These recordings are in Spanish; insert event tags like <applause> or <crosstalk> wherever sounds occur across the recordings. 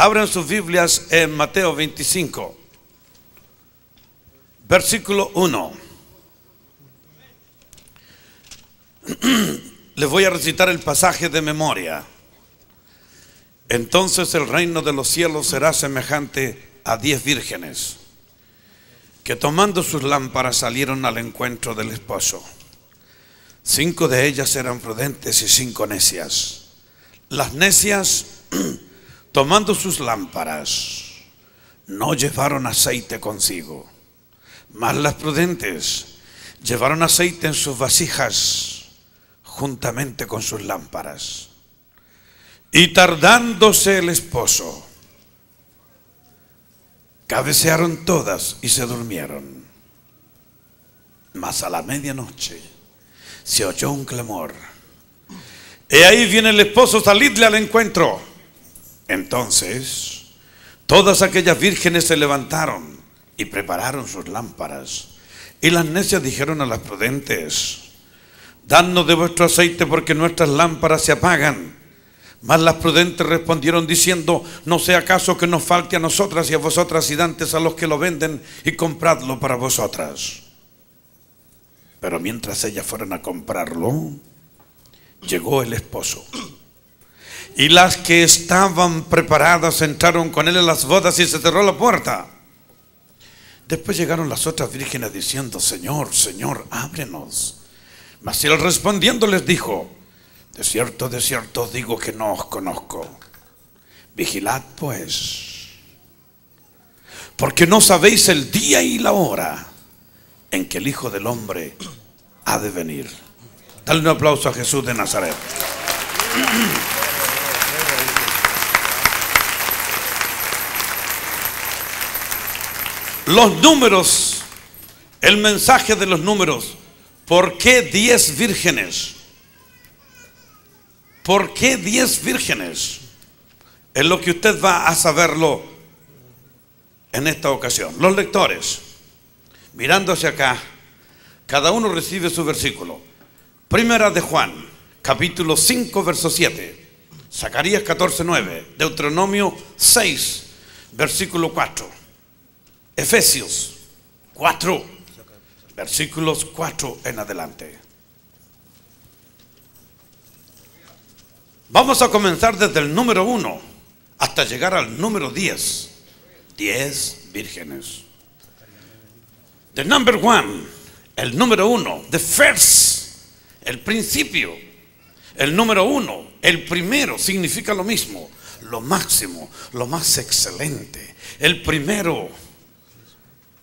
Abran sus Biblias en Mateo 25, versículo 1. <clears throat> Les voy a recitar el pasaje de memoria. Entonces el reino de los cielos será semejante a diez vírgenes que tomando sus lámparas salieron al encuentro del esposo. Cinco de ellas eran prudentes y cinco necias. Las necias, <clears throat> tomando sus lámparas, no llevaron aceite consigo, mas las prudentes llevaron aceite en sus vasijas juntamente con sus lámparas. Y tardándose el esposo, cabecearon todas y se durmieron. Mas a la medianoche se oyó un clamor. Y ahí viene el esposo, salidle al encuentro. Entonces, todas aquellas vírgenes se levantaron y prepararon sus lámparas. Y las necias dijeron a las prudentes, Danos de vuestro aceite porque nuestras lámparas se apagan. Mas las prudentes respondieron diciendo, no sea acaso que nos falte a nosotras y a vosotras y dantes a los que lo venden y compradlo para vosotras. Pero mientras ellas fueron a comprarlo, llegó el esposo. Y las que estaban preparadas entraron con él en las bodas y se cerró la puerta. Después llegaron las otras vírgenes diciendo, Señor, Señor, ábrenos. Mas él respondiendo les dijo, de cierto, de cierto digo que no os conozco. Vigilad pues, porque no sabéis el día y la hora en que el Hijo del Hombre ha de venir. Dale un aplauso a Jesús de Nazaret. Los números, el mensaje de los números. ¿Por qué diez vírgenes? ¿Por qué diez vírgenes? Es lo que usted va a saberlo en esta ocasión. Los lectores, mirando hacia acá, cada uno recibe su versículo. Primera de Juan, capítulo 5, verso 7. Zacarías 14, 9. Deuteronomio 6, versículo 4. Efesios 4, versículos 4 en adelante. Vamos a comenzar desde el número 1 hasta llegar al número 10. 10 vírgenes. The number one, el número uno, the first, el principio. El número uno, el primero, significa lo mismo, lo máximo, lo más excelente. El primero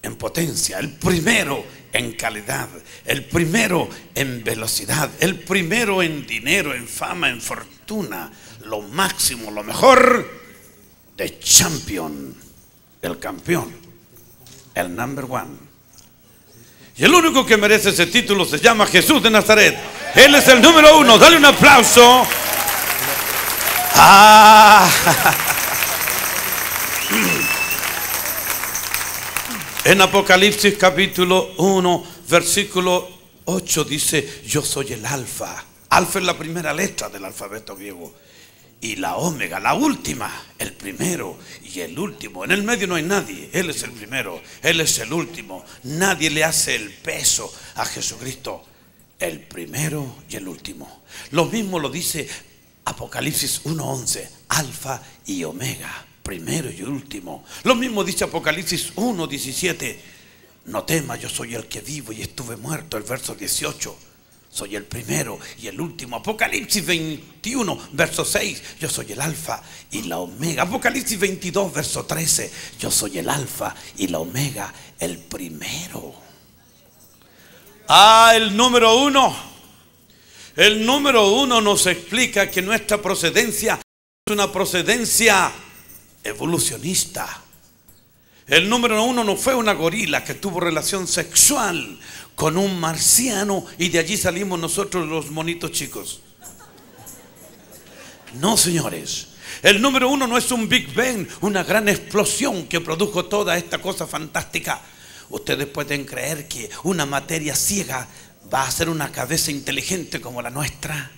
en potencia, el primero en calidad, el primero en velocidad, el primero en dinero, en fama, en fortuna, lo máximo, lo mejor de champion, el campeón, el number one. Y el único que merece ese título se llama Jesús de Nazaret. Él es el número uno. Dale un aplauso. Ah. <laughs> En Apocalipsis capítulo 1, versículo 8 dice, yo soy el alfa. Alfa es la primera letra del alfabeto griego. Y la omega, la última, el primero y el último. En el medio no hay nadie. Él es el primero, Él es el último. Nadie le hace el peso a Jesucristo. El primero y el último. Lo mismo lo dice Apocalipsis 1.11. Alfa y omega primero y último. Lo mismo dice Apocalipsis 1, 17. No temas, yo soy el que vivo y estuve muerto. El verso 18. Soy el primero y el último. Apocalipsis 21, verso 6. Yo soy el alfa y la omega. Apocalipsis 22, verso 13. Yo soy el alfa y la omega, el primero. Ah, el número uno. El número uno nos explica que nuestra procedencia es una procedencia evolucionista. El número uno no fue una gorila que tuvo relación sexual con un marciano y de allí salimos nosotros los monitos chicos. No, señores. El número uno no es un Big Bang, una gran explosión que produjo toda esta cosa fantástica. Ustedes pueden creer que una materia ciega va a ser una cabeza inteligente como la nuestra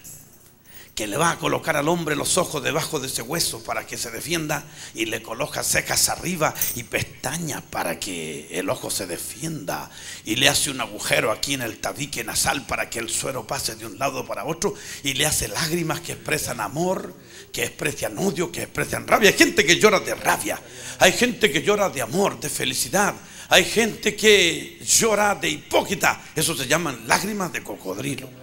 que le va a colocar al hombre los ojos debajo de ese hueso para que se defienda y le coloca cejas arriba y pestañas para que el ojo se defienda y le hace un agujero aquí en el tabique nasal para que el suero pase de un lado para otro y le hace lágrimas que expresan amor, que expresan odio, que expresan rabia. Hay gente que llora de rabia, hay gente que llora de amor, de felicidad. Hay gente que llora de hipócrita. Eso se llaman lágrimas de cocodrilo.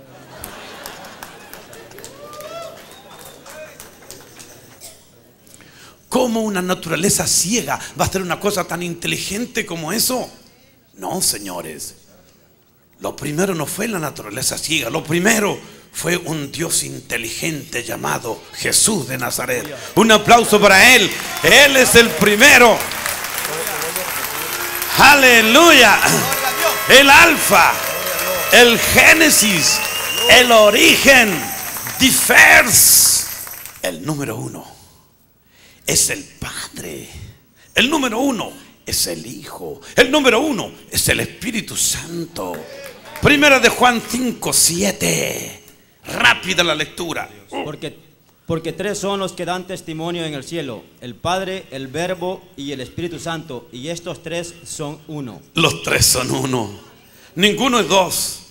¿Cómo una naturaleza ciega va a hacer una cosa tan inteligente como eso? No, señores. Lo primero no fue la naturaleza ciega, lo primero fue un Dios inteligente llamado Jesús de Nazaret. Un aplauso para Él. Él es el primero. Aleluya. El alfa, el génesis, el origen, differs, el número uno es el Padre. El número uno es el Hijo. El número uno es el Espíritu Santo. Primera de Juan 5, 7. Rápida la lectura. Porque, porque tres son los que dan testimonio en el cielo, el Padre, el Verbo y el Espíritu Santo, y estos tres son uno. Los tres son uno. Ninguno es dos.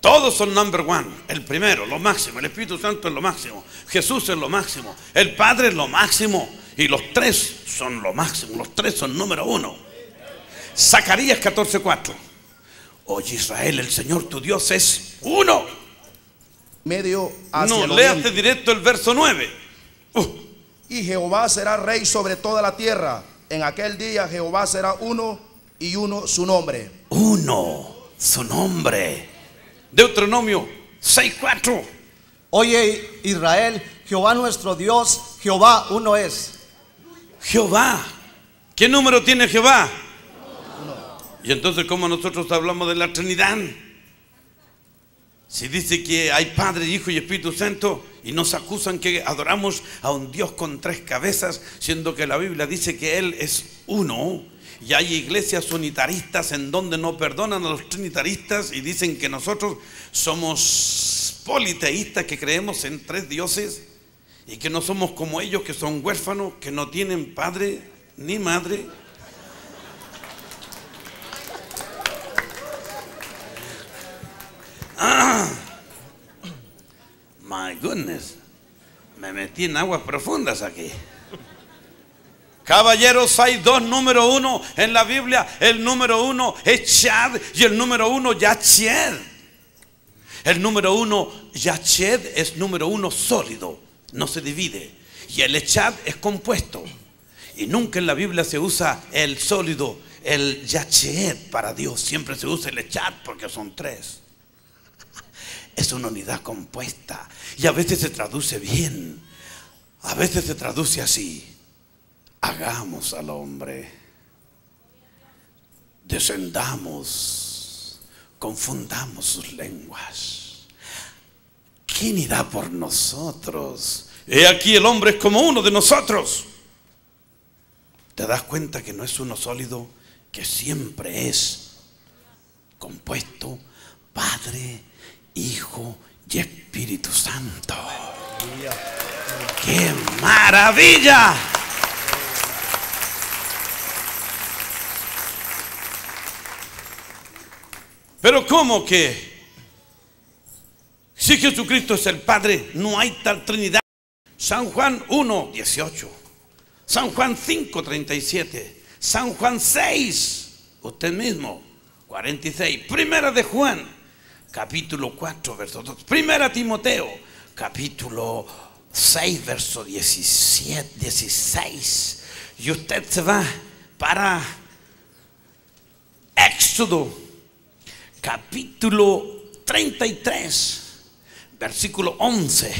Todos son number one. El primero, lo máximo. El Espíritu Santo es lo máximo. Jesús es lo máximo. El Padre es lo máximo. Y los tres son lo máximo. Los tres son número uno. Zacarías 14:4. Oye Israel, el Señor tu Dios es uno. medio hacia No, léate directo el verso 9. Uh, Y Jehová será rey sobre toda la tierra. En aquel día Jehová será uno y uno su nombre. uno, su nombre. Deuteronomio 6:4. Oye Israel, Jehová nuestro Dios, Jehová uno es. Jehová. ¿Qué número tiene Jehová? Y entonces, ¿cómo nosotros hablamos de la Trinidad? Si dice que hay Padre, Hijo y Espíritu Santo y nos acusan que adoramos a un Dios con tres cabezas, siendo que la Biblia dice que Él es uno. Y hay iglesias unitaristas en donde no perdonan a los trinitaristas y dicen que nosotros somos politeístas que creemos en tres dioses y que no somos como ellos que son huérfanos, que no tienen padre ni madre. Ah, my goodness, me metí en aguas profundas aquí. Caballeros, hay dos número uno en la Biblia. El número uno es Chad y el número uno Yached. El número uno Yached es número uno sólido, no se divide. Y el Echad es compuesto. Y nunca en la Biblia se usa el sólido, el Yached para Dios. Siempre se usa el Echad porque son tres. Es una unidad compuesta. Y a veces se traduce bien. A veces se traduce así. Hagamos al hombre. Descendamos. Confundamos sus lenguas. ¿Quién irá por nosotros? He aquí el hombre es como uno de nosotros. ¿Te das cuenta que no es uno sólido? Que siempre es compuesto Padre, Hijo y Espíritu Santo. ¡Qué maravilla! Pero ¿cómo que? Si Jesucristo es el Padre, no hay tal Trinidad. San Juan 1, 18. San Juan 5, 37. San Juan 6, usted mismo, 46. Primera de Juan, capítulo 4, verso 2. Primera Timoteo, capítulo 6, verso 17, 16. Y usted se va para Éxodo, capítulo 33, versículo 11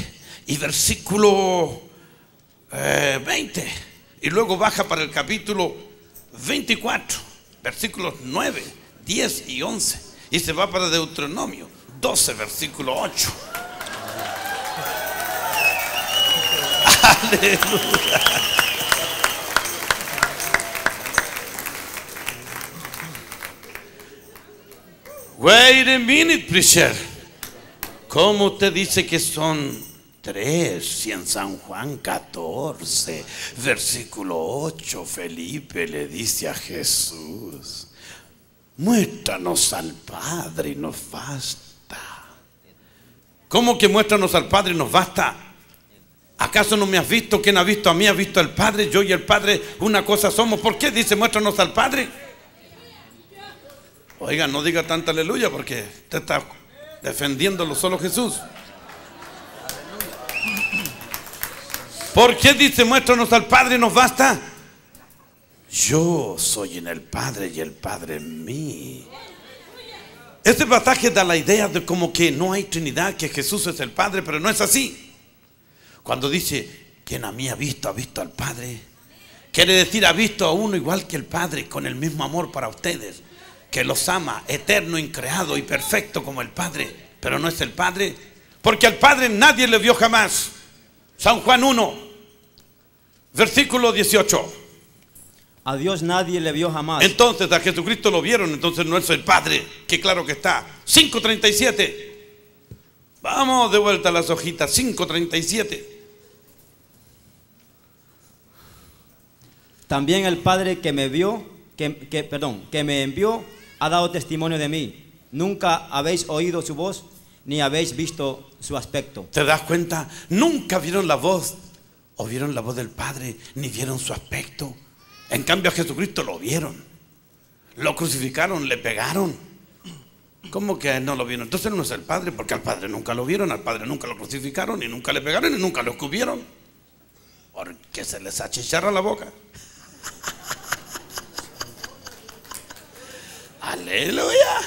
y versículo eh, 20. Y luego baja para el capítulo 24, versículos 9, 10 y 11. Y se va para Deuteronomio 12, versículo 8. Aleluya. Wait a minute, preacher. ¿Cómo usted dice que son 3 y en San Juan 14, versículo 8, Felipe le dice a Jesús, muéstranos al Padre y nos basta. ¿Cómo que muéstranos al Padre y nos basta? ¿Acaso no me has visto? ¿Quién ha visto a mí? ¿Ha visto al Padre? Yo y el Padre una cosa somos. ¿Por qué dice muéstranos al Padre? Oiga, no diga tanta aleluya porque usted está defendiéndolo solo Jesús. ¿Por qué dice muéstranos al Padre y nos basta? Yo soy en el Padre y el Padre en mí. Este pasaje da la idea de como que no hay Trinidad, que Jesús es el Padre, pero no es así. Cuando dice, quien a mí ha visto, ha visto al Padre, quiere decir, ha visto a uno igual que el Padre, con el mismo amor para ustedes, que los ama, eterno, increado y perfecto como el Padre, pero no es el Padre, porque al Padre nadie le vio jamás. San Juan 1, versículo 18. A Dios nadie le vio jamás. Entonces a Jesucristo lo vieron, entonces no es el Padre, que claro que está. 5.37. Vamos de vuelta a las hojitas. 5.37. También el Padre que me vio, que, que- perdón, que me envió, ha dado testimonio de mí. Nunca habéis oído su voz, ni habéis visto su aspecto. ¿Te das cuenta? Nunca vieron la voz, o vieron la voz del Padre, ni vieron su aspecto. En cambio a Jesucristo lo vieron. Lo crucificaron, le pegaron. ¿Cómo que no lo vieron? Entonces no es el Padre, porque al Padre nunca lo vieron, al Padre nunca lo crucificaron, y nunca le pegaron, y nunca lo escupieron. Porque se les achicharra la boca. Aleluya.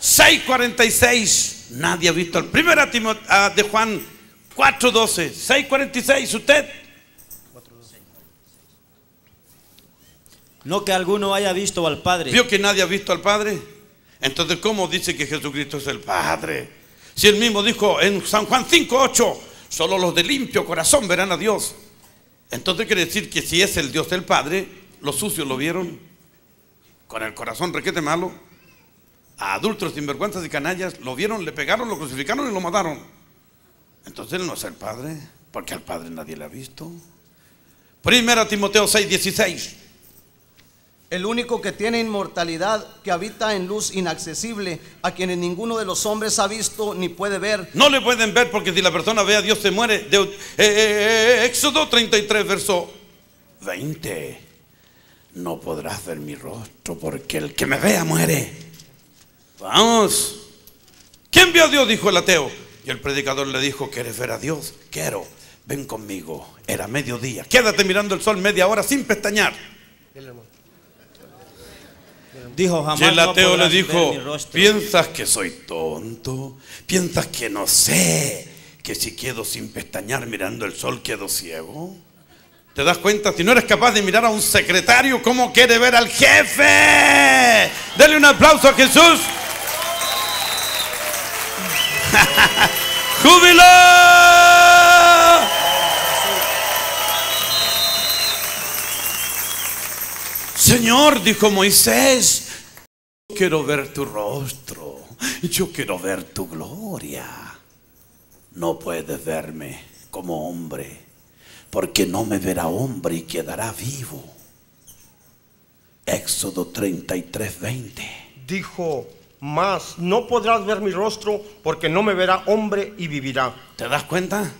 6.46. Nadie ha visto el primera de Juan 4.12. 6.46. ¿Usted? No que alguno haya visto al Padre. ¿Vio que nadie ha visto al Padre? Entonces, ¿cómo dice que Jesucristo es el Padre? Si él mismo dijo en San Juan 5.8, solo los de limpio corazón verán a Dios. Entonces quiere decir que si es el Dios del Padre, los sucios lo vieron con el corazón requete malo. A adultos, sinvergüenzas y canallas lo vieron, le pegaron, lo crucificaron y lo mataron. Entonces él no es el Padre, porque al Padre nadie le ha visto. Primera Timoteo 6.16. El único que tiene inmortalidad, que habita en luz inaccesible, a quienes ninguno de los hombres ha visto ni puede ver. No le pueden ver porque si la persona ve a Dios se muere. De- eh, eh, eh, Éxodo 33, verso 20. No podrás ver mi rostro porque el que me vea muere. Vamos. ¿Quién vio a Dios? Dijo el ateo. Y el predicador le dijo, ¿quieres ver a Dios? Quiero. Ven conmigo. Era mediodía. Quédate mirando el sol media hora sin pestañear. Dijo Y jamás. el no ateo le dijo, mi rostro". ¿piensas que soy tonto? ¿Piensas que no sé que si quedo sin pestañear mirando el sol quedo ciego? ¿Te das cuenta? Si no eres capaz de mirar a un secretario, ¿cómo quiere ver al jefe? Dele un aplauso a Jesús. <laughs> ¡Júbilo! Señor, dijo Moisés, yo quiero ver tu rostro, yo quiero ver tu gloria. No puedes verme como hombre, porque no me verá hombre y quedará vivo. Éxodo 33, 20. Dijo, mas no podrás ver mi rostro porque no me verá hombre y vivirá. ¿Te das cuenta?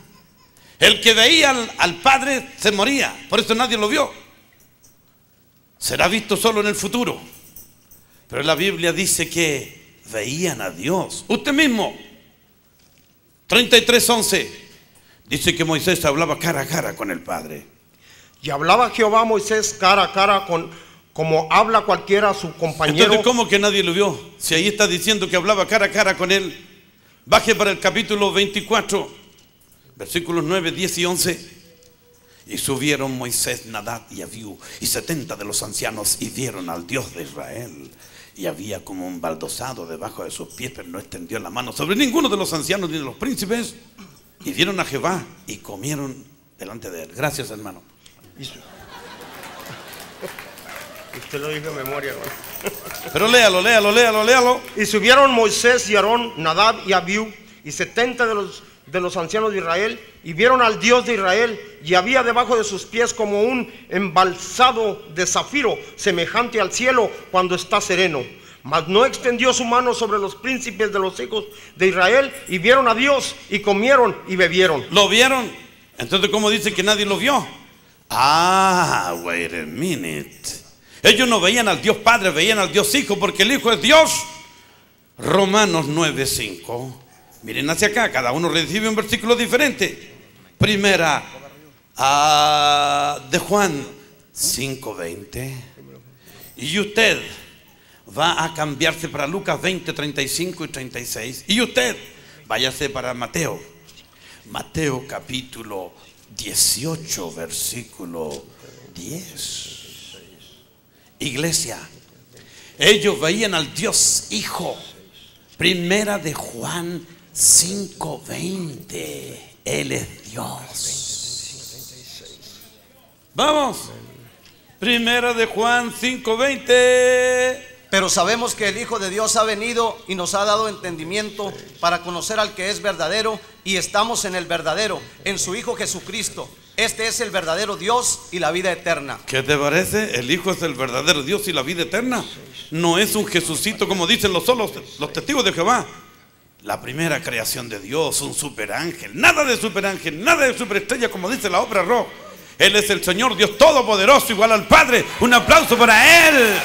El que veía al, al Padre se moría, por eso nadie lo vio. Será visto solo en el futuro. Pero la Biblia dice que veían a Dios. Usted mismo, 33.11, dice que Moisés hablaba cara a cara con el Padre. Y hablaba Jehová a Moisés cara a cara con como habla cualquiera a su compañero. Entonces, ¿cómo que nadie lo vio? Si ahí está diciendo que hablaba cara a cara con él. Baje para el capítulo 24, versículos 9, 10 y 11. Y subieron Moisés, Nadab y Abiú y setenta de los ancianos y vieron al Dios de Israel. Y había como un baldosado debajo de sus pies, pero no extendió la mano sobre ninguno de los ancianos ni de los príncipes. Y vieron a Jehová y comieron delante de él. Gracias, hermano. Usted lo dijo de memoria, hermano. Pero léalo, léalo, léalo, léalo. Y subieron Moisés y Aarón, Nadab y Abiú, y setenta de los de los ancianos de Israel y vieron al Dios de Israel y había debajo de sus pies como un embalsado de zafiro semejante al cielo cuando está sereno. Mas no extendió su mano sobre los príncipes de los hijos de Israel y vieron a Dios y comieron y bebieron. ¿Lo vieron? Entonces, ¿cómo dice que nadie lo vio? Ah, wait a minute. Ellos no veían al Dios Padre, veían al Dios Hijo, porque el Hijo es Dios. Romanos 9:5. Miren hacia acá, cada uno recibe un versículo diferente. Primera ah, de Juan 5:20. Y usted va a cambiarse para Lucas 20, 35 y 36. Y usted váyase para Mateo. Mateo capítulo 18, versículo 10. Iglesia, ellos veían al Dios Hijo. Primera de Juan 5:20. Él es Dios. Vamos. Primera de Juan 5:20. Pero sabemos que el Hijo de Dios ha venido y nos ha dado entendimiento para conocer al que es verdadero y estamos en el verdadero, en su Hijo Jesucristo. Este es el verdadero Dios y la vida eterna. ¿Qué te parece? El Hijo es el verdadero Dios y la vida eterna. No es un Jesucito como dicen los solos, los testigos de Jehová. La primera creación de Dios, un superángel. Nada de superángel, nada de superestrella como dice la obra rock. Él es el Señor Dios Todopoderoso, igual al Padre. Un aplauso para Él.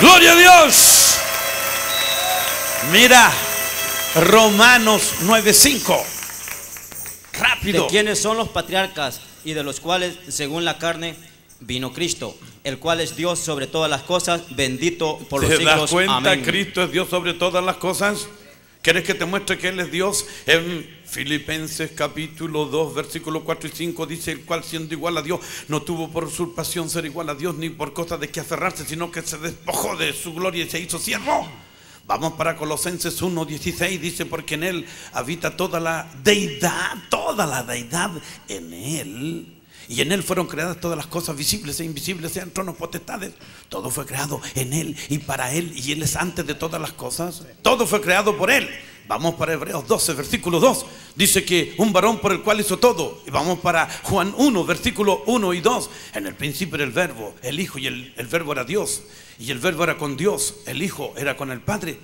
Gloria a Dios. Mira, Romanos 9:5. Rápido. de quienes son los patriarcas y de los cuales, según la carne, vino Cristo, el cual es Dios sobre todas las cosas, bendito por los ¿Te das siglos. cuenta? Amén. Cristo es Dios sobre todas las cosas. ¿Quieres que te muestre que Él es Dios? En Filipenses capítulo 2, versículo 4 y 5 dice, el cual siendo igual a Dios, no tuvo por usurpación ser igual a Dios ni por cosa de que aferrarse, sino que se despojó de su gloria y se hizo siervo. Vamos para Colosenses 1, 16, dice, porque en Él habita toda la deidad, toda la deidad en Él. Y en Él fueron creadas todas las cosas visibles e invisibles, sean tronos, potestades. Todo fue creado en Él y para Él. Y Él es antes de todas las cosas. Todo fue creado por Él. Vamos para Hebreos 12, versículo 2. Dice que un varón por el cual hizo todo. Y vamos para Juan 1, versículo 1 y 2. En el principio era el verbo, el Hijo y el, el verbo era Dios. Y el verbo era con Dios, el Hijo era con el Padre.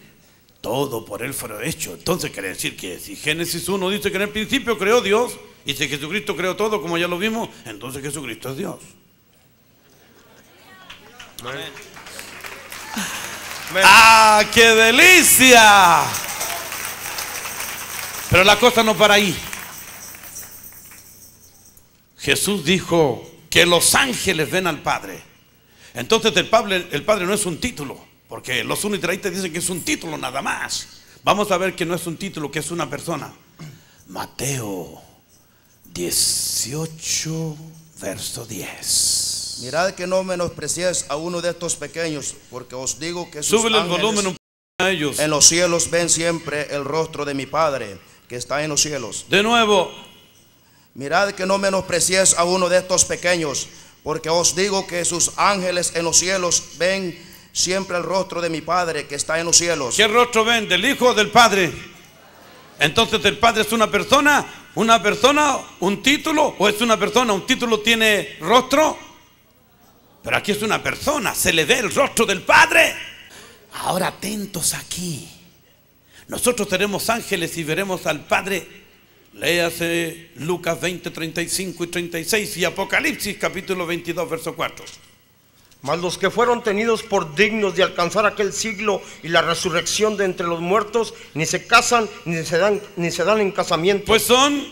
Todo por Él fue hecho. Entonces quiere decir que si Génesis 1 dice que en el principio creó Dios, y si Jesucristo creó todo, como ya lo vimos, entonces Jesucristo es Dios. ¡Ah, qué delicia! Pero la cosa no para ahí. Jesús dijo que los ángeles ven al Padre. Entonces el Padre, el Padre no es un título, porque los unitraístas dicen que es un título nada más. Vamos a ver que no es un título, que es una persona. Mateo 18, verso 10. Mirad que no menospreciéis a uno de estos pequeños, porque os digo que sus Súbele el volumen a ellos. en los cielos ven siempre el rostro de mi Padre que está en los cielos. De nuevo, Mirad que no menospreciéis a uno de estos pequeños, porque os digo que sus ángeles en los cielos ven siempre el rostro de mi Padre que está en los cielos. ¿qué rostro ven? ¿Del Hijo o del Padre? Entonces el Padre es una persona, una persona, un título, o es una persona, un título tiene rostro. Pero aquí es una persona, se le ve el rostro del Padre. Ahora atentos aquí. Nosotros tenemos ángeles y veremos al Padre. Léase Lucas 20, 35 y 36 y Apocalipsis capítulo 22, verso 4. Mas los que fueron tenidos por dignos de alcanzar aquel siglo y la resurrección de entre los muertos, ni se casan ni se dan, ni se dan en casamiento, Pues son,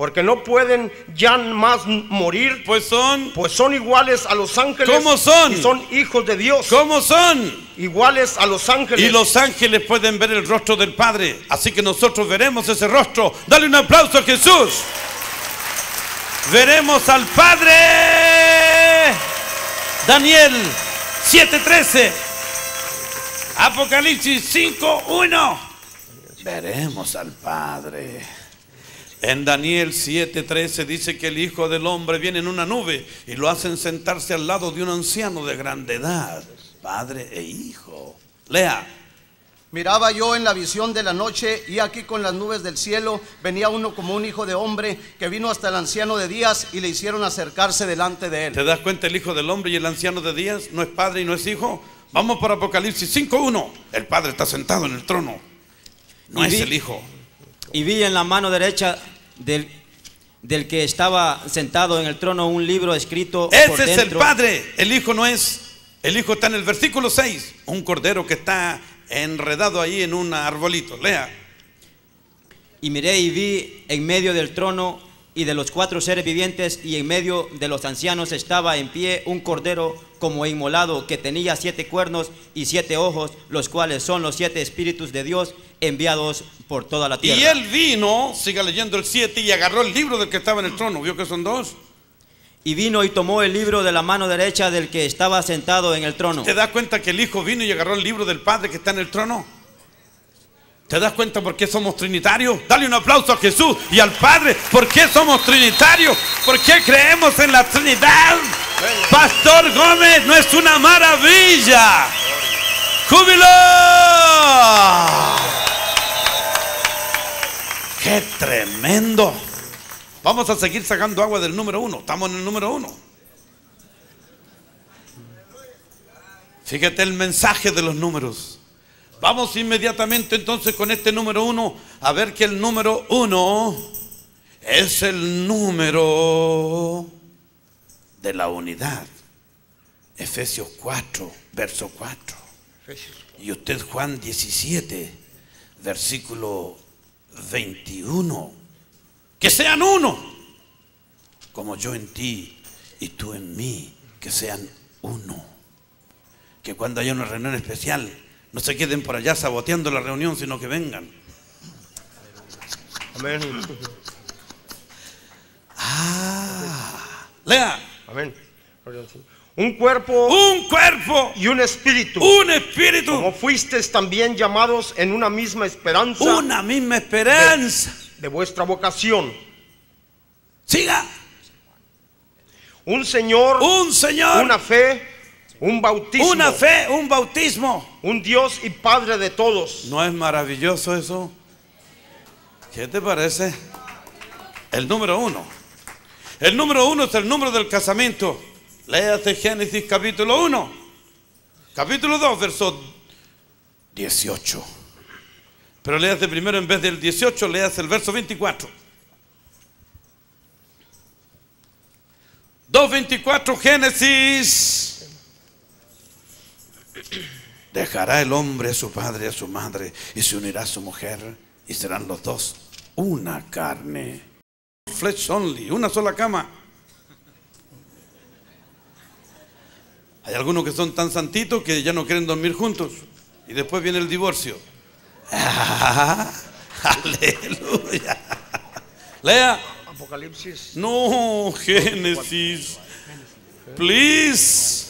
porque no pueden ya más morir, pues son, pues son iguales a los ángeles. ¿Cómo son? Y son hijos de Dios, ¿cómo son? iguales a los ángeles. Y los ángeles pueden ver el rostro del Padre. Así que nosotros veremos ese rostro. Dale un aplauso a Jesús. Veremos al Padre. Daniel 7:13. Apocalipsis 5:1. Veremos al Padre. En Daniel 7:13 dice que el Hijo del Hombre viene en una nube y lo hacen sentarse al lado de un anciano de grande edad, padre e hijo. Lea. Miraba yo en la visión de la noche y aquí con las nubes del cielo venía uno como un hijo de hombre que vino hasta el anciano de días y le hicieron acercarse delante de él. ¿Te das cuenta el Hijo del Hombre y el anciano de días? No es padre y no es hijo. Vamos por Apocalipsis 5.1. El Padre está sentado en el trono. No Y es vi- el Hijo. Y vi en la mano derecha del, del que estaba sentado en el trono un libro escrito por Ese es el. Padre. El Hijo no es. El Hijo está en el versículo 6. Un cordero que está enredado ahí en un arbolito. Lea. Y miré y vi en medio del trono y de los cuatro seres vivientes y en medio de los ancianos estaba en pie un cordero como inmolado que tenía siete cuernos y siete ojos, los cuales son los siete espíritus de Dios enviados por toda la tierra. Y él vino, siga leyendo el 7, y agarró el libro del que estaba en el trono. ¿Vio que son dos? Y vino y tomó el libro de la mano derecha del que estaba sentado en el trono. ¿Te das cuenta que el Hijo vino y agarró el libro del Padre que está en el trono? ¿Te das cuenta por qué somos trinitarios? Dale un aplauso a Jesús y al Padre. ¿Por qué somos trinitarios? ¿Por qué creemos en la Trinidad? Pastor Gómez, no es una maravilla. ¡Júbilo! ¡Qué tremendo! Vamos a seguir sacando agua del número uno. Estamos en el número uno. Fíjate el mensaje de los números. Vamos inmediatamente entonces con este número uno a ver que el número uno es el número de la unidad. Efesios 4, verso 4. Y usted Juan 17, versículo 21. Que sean uno, como yo en ti y tú en mí, que sean uno que cuando haya una reunión especial no se queden por allá saboteando la reunión, sino que vengan. Amén. Lea, Amén. Un cuerpo un cuerpo, y un espíritu. un espíritu, Como fuisteis también llamados en una misma esperanza una misma esperanza. de vuestra vocación. Siga, Un Señor, un Señor, una fe, un bautismo. una fe, un bautismo. Un Dios y Padre de todos. ¿No es maravilloso eso? ¿Qué te parece? El número uno. El número uno es el número del casamiento. Léase Génesis capítulo 1. Capítulo 2, verso 18. Pero léase primero en vez del 18, léase el verso 24. 2.24 Génesis. Dejará el hombre a su padre y a su madre y se unirá a su mujer y serán los dos una carne. Flesh only, una sola cama. Hay algunos que son tan santitos que ya no quieren dormir juntos y después viene el divorcio. Ah, <laughs> aleluya. Lea. Apocalipsis. No, Génesis. Please.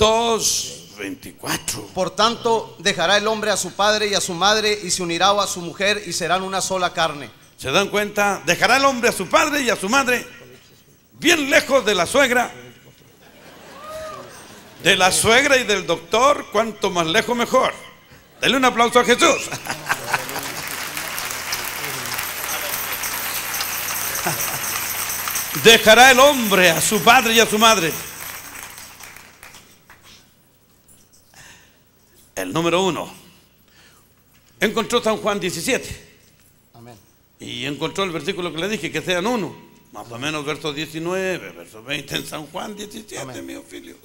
2, 24. Por tanto, dejará el hombre a su padre y a su madre y se unirá a su mujer y serán una sola carne. ¿Se dan cuenta? Dejará el hombre a su padre y a su madre, bien lejos de la suegra. De la suegra y del doctor, cuanto más lejos mejor. Denle un aplauso a Jesús. <laughs> Dejará el hombre a su padre y a su madre. Número uno. Encontró San Juan 17. Amén. Y encontró el versículo que le dije, que sean uno. Más o menos verso 19, verso 20 en San Juan 17, Amén. mi filio.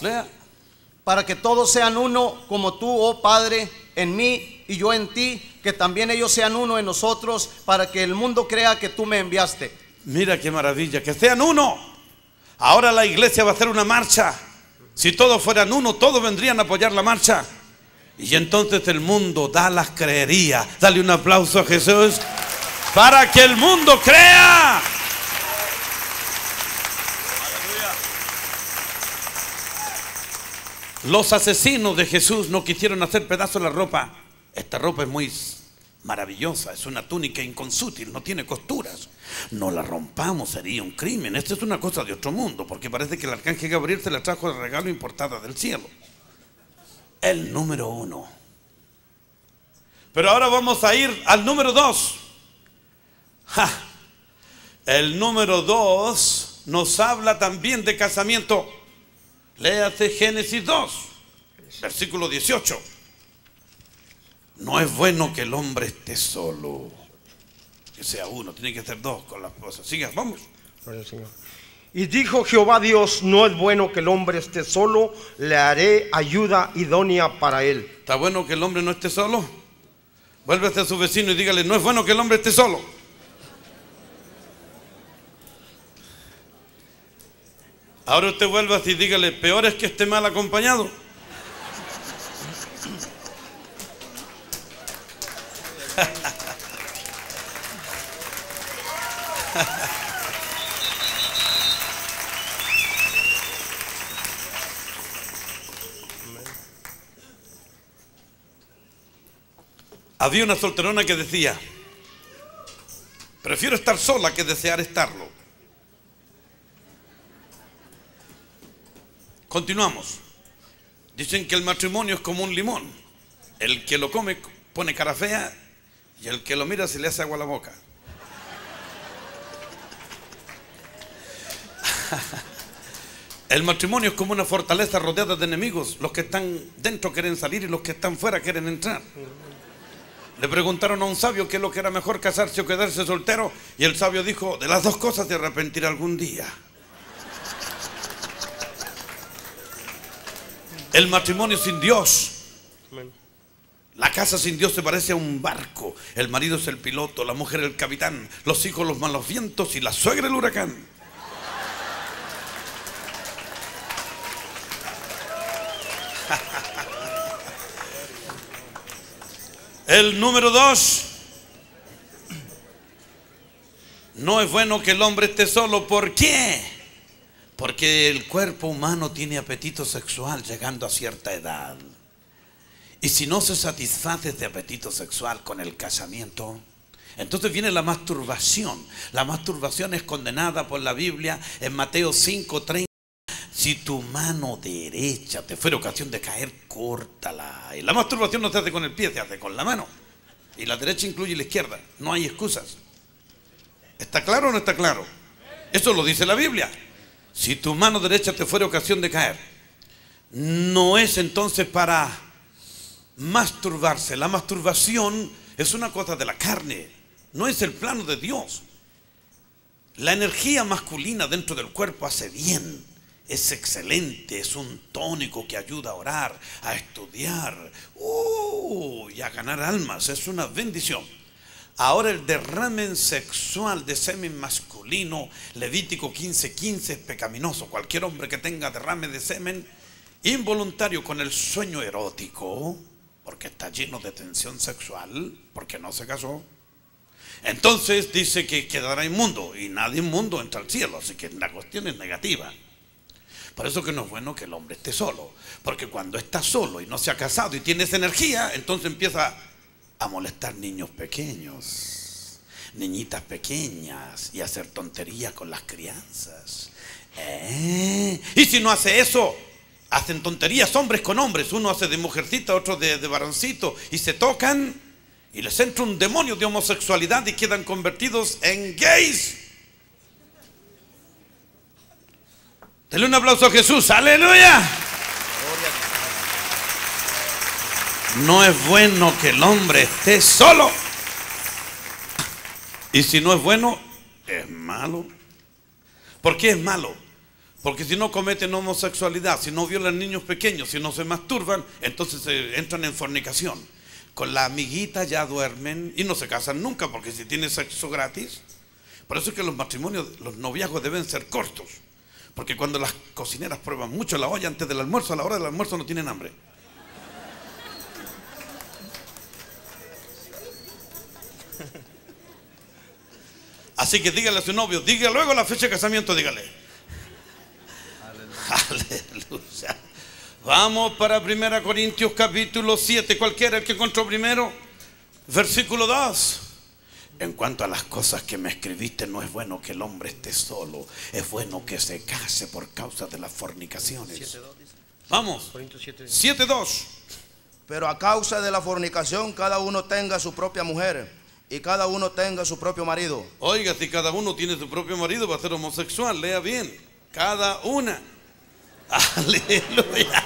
Lea. Para que todos sean uno, como tú, oh Padre, en mí y yo en ti, que también ellos sean uno en nosotros, para que el mundo crea que tú me enviaste. Mira qué maravilla, que sean uno. Ahora la iglesia va a hacer una marcha. Si todos fueran uno, todos vendrían a apoyar la marcha. Y entonces el mundo da las creería. Dale un aplauso a Jesús para que el mundo crea. Los asesinos de Jesús no quisieron hacer pedazo la ropa. Esta ropa es muy maravillosa, es una túnica inconsútil, no tiene costuras. No la rompamos, sería un crimen. Esta es una cosa de otro mundo, porque parece que el arcángel Gabriel se la trajo de regalo importada del cielo. el número uno. Pero ahora vamos a ir al número dos. Ja. El número dos nos habla también de casamiento. Léate Génesis 2, versículo 18. No es bueno que el hombre esté solo. Que sea uno, tiene que ser dos con la esposa. Siga, vamos. Gloria al Señor. Y dijo Jehová Dios, no es bueno que el hombre esté solo, le haré ayuda idónea para él. ¿Está bueno que el hombre no esté solo? Vuélvese a su vecino y dígale, no es bueno que el hombre esté solo. Ahora usted vuelva y dígale, peor es que esté mal acompañado. <laughs> <laughs> Había una solterona que decía, prefiero estar sola que desear estarlo. Continuamos. Dicen que el matrimonio es como un limón. El que lo come pone cara fea y el que lo mira se le hace agua a la boca. <laughs> El matrimonio es como una fortaleza rodeada de enemigos. Los que están dentro quieren salir y los que están fuera quieren entrar. Le preguntaron a un sabio qué es lo que era mejor casarse o quedarse soltero y el sabio dijo, de las dos cosas te arrepentirá algún día. El matrimonio sin Dios. La casa sin Dios se parece a un barco. El marido es el piloto, la mujer el capitán, los hijos los malos vientos y la suegra el huracán. El número dos. No es bueno que el hombre esté solo. ¿Por qué? Porque el cuerpo humano tiene apetito sexual llegando a cierta edad. Y si no se satisface este apetito sexual con el casamiento, entonces viene la masturbación. La masturbación es condenada por la Biblia en Mateo 5:30. Si tu mano derecha te fuera ocasión de caer, córtala. Y la masturbación no se hace con el pie, se hace con la mano. Y la derecha incluye la izquierda. No hay excusas. ¿Está claro o no está claro? Eso lo dice la Biblia. Si tu mano derecha te fuera ocasión de caer, no es entonces para masturbarse. La masturbación es una cosa de la carne, no es el plano de Dios. La energía masculina dentro del cuerpo hace bien, es excelente, es un tónico que ayuda a orar, a estudiar uh, y a ganar almas, es una bendición. Ahora el derramen sexual de semen masculino, Levítico 15:15 15, es pecaminoso. Cualquier hombre que tenga derrame de semen involuntario con el sueño erótico, porque está lleno de tensión sexual, porque no se casó, entonces dice que quedará inmundo y nadie inmundo entra al cielo, así que la cuestión es negativa. Por eso que no es bueno que el hombre esté solo, porque cuando está solo y no se ha casado y tiene esa energía, entonces empieza a molestar niños pequeños, niñitas pequeñas y hacer tonterías con las crianzas. ¿Eh? Y si no hace eso, hacen tonterías hombres con hombres, uno hace de mujercita, otro de, de varoncito, y se tocan y les entra un demonio de homosexualidad y quedan convertidos en gays. Denle un aplauso a Jesús, aleluya. No es bueno que el hombre esté solo. Y si no es bueno, es malo. ¿Por qué es malo? Porque si no cometen homosexualidad, si no violan niños pequeños, si no se masturban, entonces se entran en fornicación. Con la amiguita ya duermen y no se casan nunca, porque si tienen sexo gratis. Por eso es que los matrimonios, los noviazgos deben ser cortos. Porque cuando las cocineras prueban mucho la olla antes del almuerzo, a la hora del almuerzo no tienen hambre. <laughs> Así que dígale a su novio, diga luego la fecha de casamiento, dígale. Aleluya. Vamos para 1 Corintios capítulo 7, cualquiera el que encontró primero, versículo 2. En cuanto a las cosas que me escribiste, no es bueno que el hombre esté solo, es bueno que se case por causa de las fornicaciones. Vamos, Corintios 7. 7.2. Pero a causa de la fornicación, cada uno tenga su propia mujer y cada uno tenga su propio marido. Oiga, si cada uno tiene su propio marido, va a ser homosexual. Lea bien. Cada una. <laughs> Aleluya.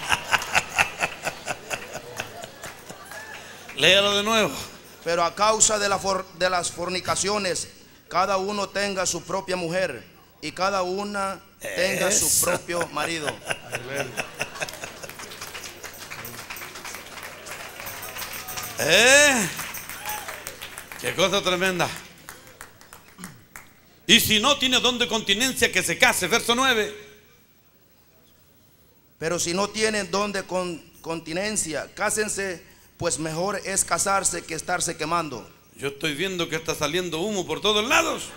<laughs> Léalo de nuevo. Pero a causa de, la for- de las fornicaciones, cada uno tenga su propia mujer y cada una tenga Eso. su propio marido. ¿Eh? Qué cosa tremenda. Y si no tiene don de continencia, que se case. Verso 9. Pero si no tienen don de con- continencia, cásense, pues mejor es casarse que estarse quemando. Yo estoy viendo que está saliendo humo por todos lados.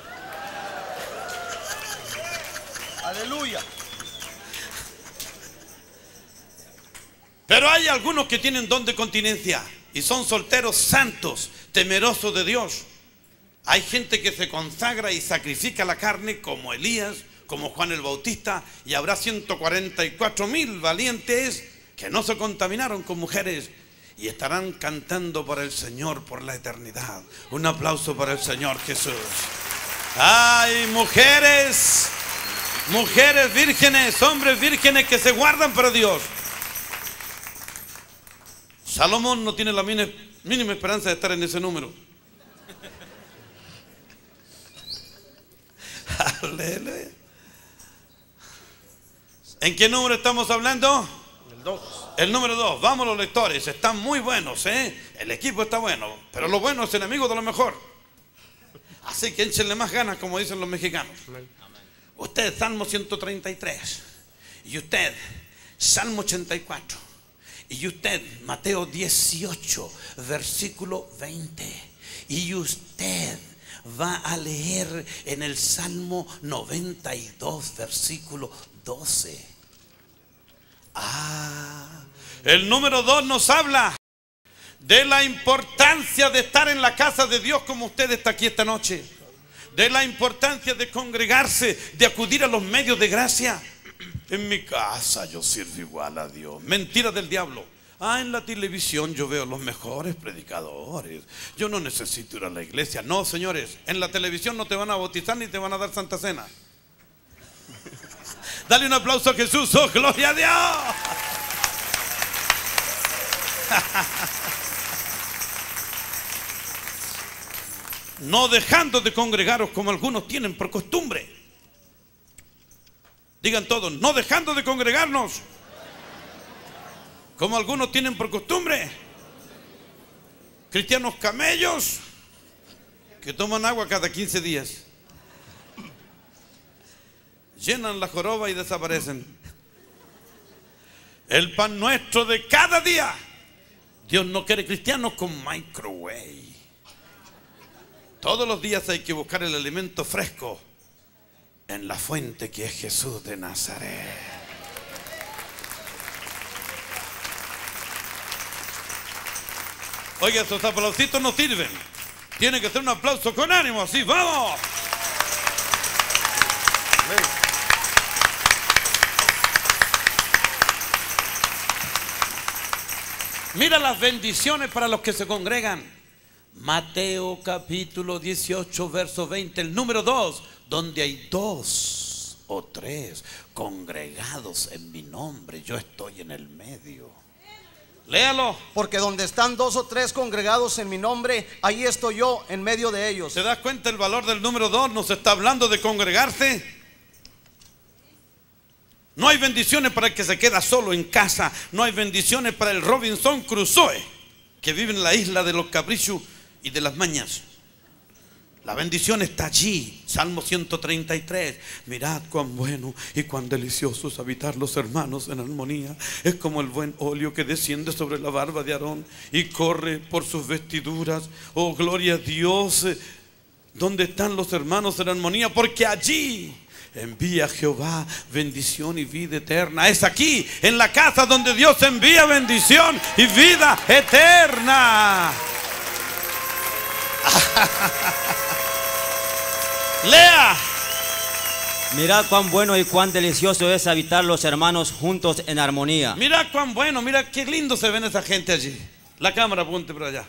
Aleluya. Pero hay algunos que tienen don de continencia y son solteros santos, temerosos de Dios. Hay gente que se consagra y sacrifica la carne como Elías, como Juan el Bautista, y habrá 144 mil valientes que no se contaminaron con mujeres y estarán cantando por el Señor por la eternidad. Un aplauso para el Señor Jesús. Ay, mujeres, mujeres vírgenes, hombres vírgenes que se guardan para Dios. Salomón no tiene la mínima, esperanza de estar en ese número. <laughs> Aleluya. ¿En qué número estamos hablando? El 2. El número dos. Vamos los lectores. Están muy buenos, ¿eh? El equipo está bueno. Pero lo bueno es enemigo de lo mejor. Así que échenle más ganas, como dicen los mexicanos. Usted, Salmo 133. Y usted, Salmo 84. Y usted, Mateo 18, versículo 20. Y usted va a leer en el Salmo 92, versículo 12. Ah, el número 2 nos habla de la importancia de estar en la casa de Dios como usted está aquí esta noche. De la importancia de congregarse, de acudir a los medios de gracia. En mi casa yo sirvo igual a Dios. Mentira del diablo. Ah, en la televisión yo veo los mejores predicadores. Yo no necesito ir a la iglesia. No, señores, en la televisión no te van a bautizar ni te van a dar Santa Cena. Dale un aplauso a Jesús. Oh, gloria a Dios. <laughs> no dejando de congregaros como algunos tienen por costumbre. Digan todos, no dejando de congregarnos como algunos tienen por costumbre. Cristianos camellos que toman agua cada 15 días. Llenan la joroba y desaparecen. El pan nuestro de cada día. Dios no quiere cristianos con microwave. Todos los días hay que buscar el alimento fresco en la fuente que es Jesús de Nazaret. Oiga, estos aplausitos no sirven. Tiene que ser un aplauso con ánimo, así, vamos. Mira las bendiciones para los que se congregan. Mateo capítulo 18, verso 20, el número 2, donde hay dos o tres congregados en mi nombre, yo estoy en el medio. Léalo. Porque donde están dos o tres congregados en mi nombre, ahí estoy yo en medio de ellos. ¿Se das cuenta el valor del número 2? Nos está hablando de congregarse. No hay bendiciones para el que se queda solo en casa. No hay bendiciones para el Robinson Crusoe, que vive en la isla de los caprichos y de las mañas. La bendición está allí. Salmo 133. Mirad cuán bueno y cuán delicioso es habitar los hermanos en armonía. Es como el buen óleo que desciende sobre la barba de Aarón y corre por sus vestiduras. Oh, gloria a Dios. ¿Dónde están los hermanos en armonía? Porque allí envía Jehová bendición y vida eterna. Es aquí, en la casa donde Dios envía bendición y vida eterna. <laughs> Lea. Mirad cuán bueno y cuán delicioso es habitar los hermanos juntos en armonía. Mira cuán bueno, mira qué lindo se ven esa gente allí. La cámara apunte para allá.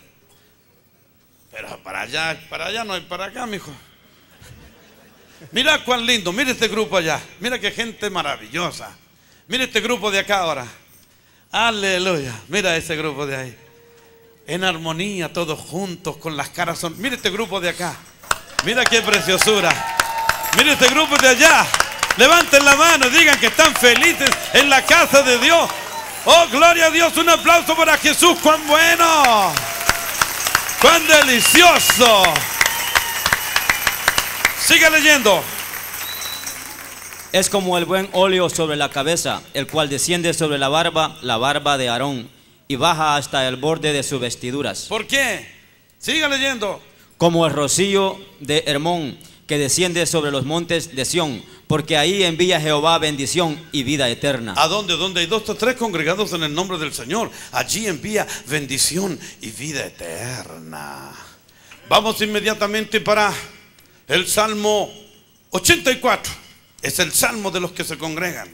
Pero para allá, para allá no hay para acá, mijo. Mira cuán lindo, mira este grupo allá. Mira qué gente maravillosa. Mira este grupo de acá ahora. Aleluya. Mira ese grupo de ahí. En armonía, todos juntos, con las caras son. Mira este grupo de acá. Mira qué preciosura. Mira este grupo de allá. Levanten la mano digan que están felices en la casa de Dios. Oh, gloria a Dios. Un aplauso para Jesús. Cuán bueno. Cuán delicioso. Sigue leyendo. Es como el buen óleo sobre la cabeza, el cual desciende sobre la barba, la barba de Aarón, y baja hasta el borde de sus vestiduras. ¿Por qué? Sigue leyendo. Como el rocío de Hermón, que desciende sobre los montes de Sión, porque ahí envía Jehová bendición y vida eterna. ¿A dónde? Donde hay dos o tres congregados en el nombre del Señor. Allí envía bendición y vida eterna. Vamos inmediatamente para el Salmo 84. Es el Salmo de los que se congregan.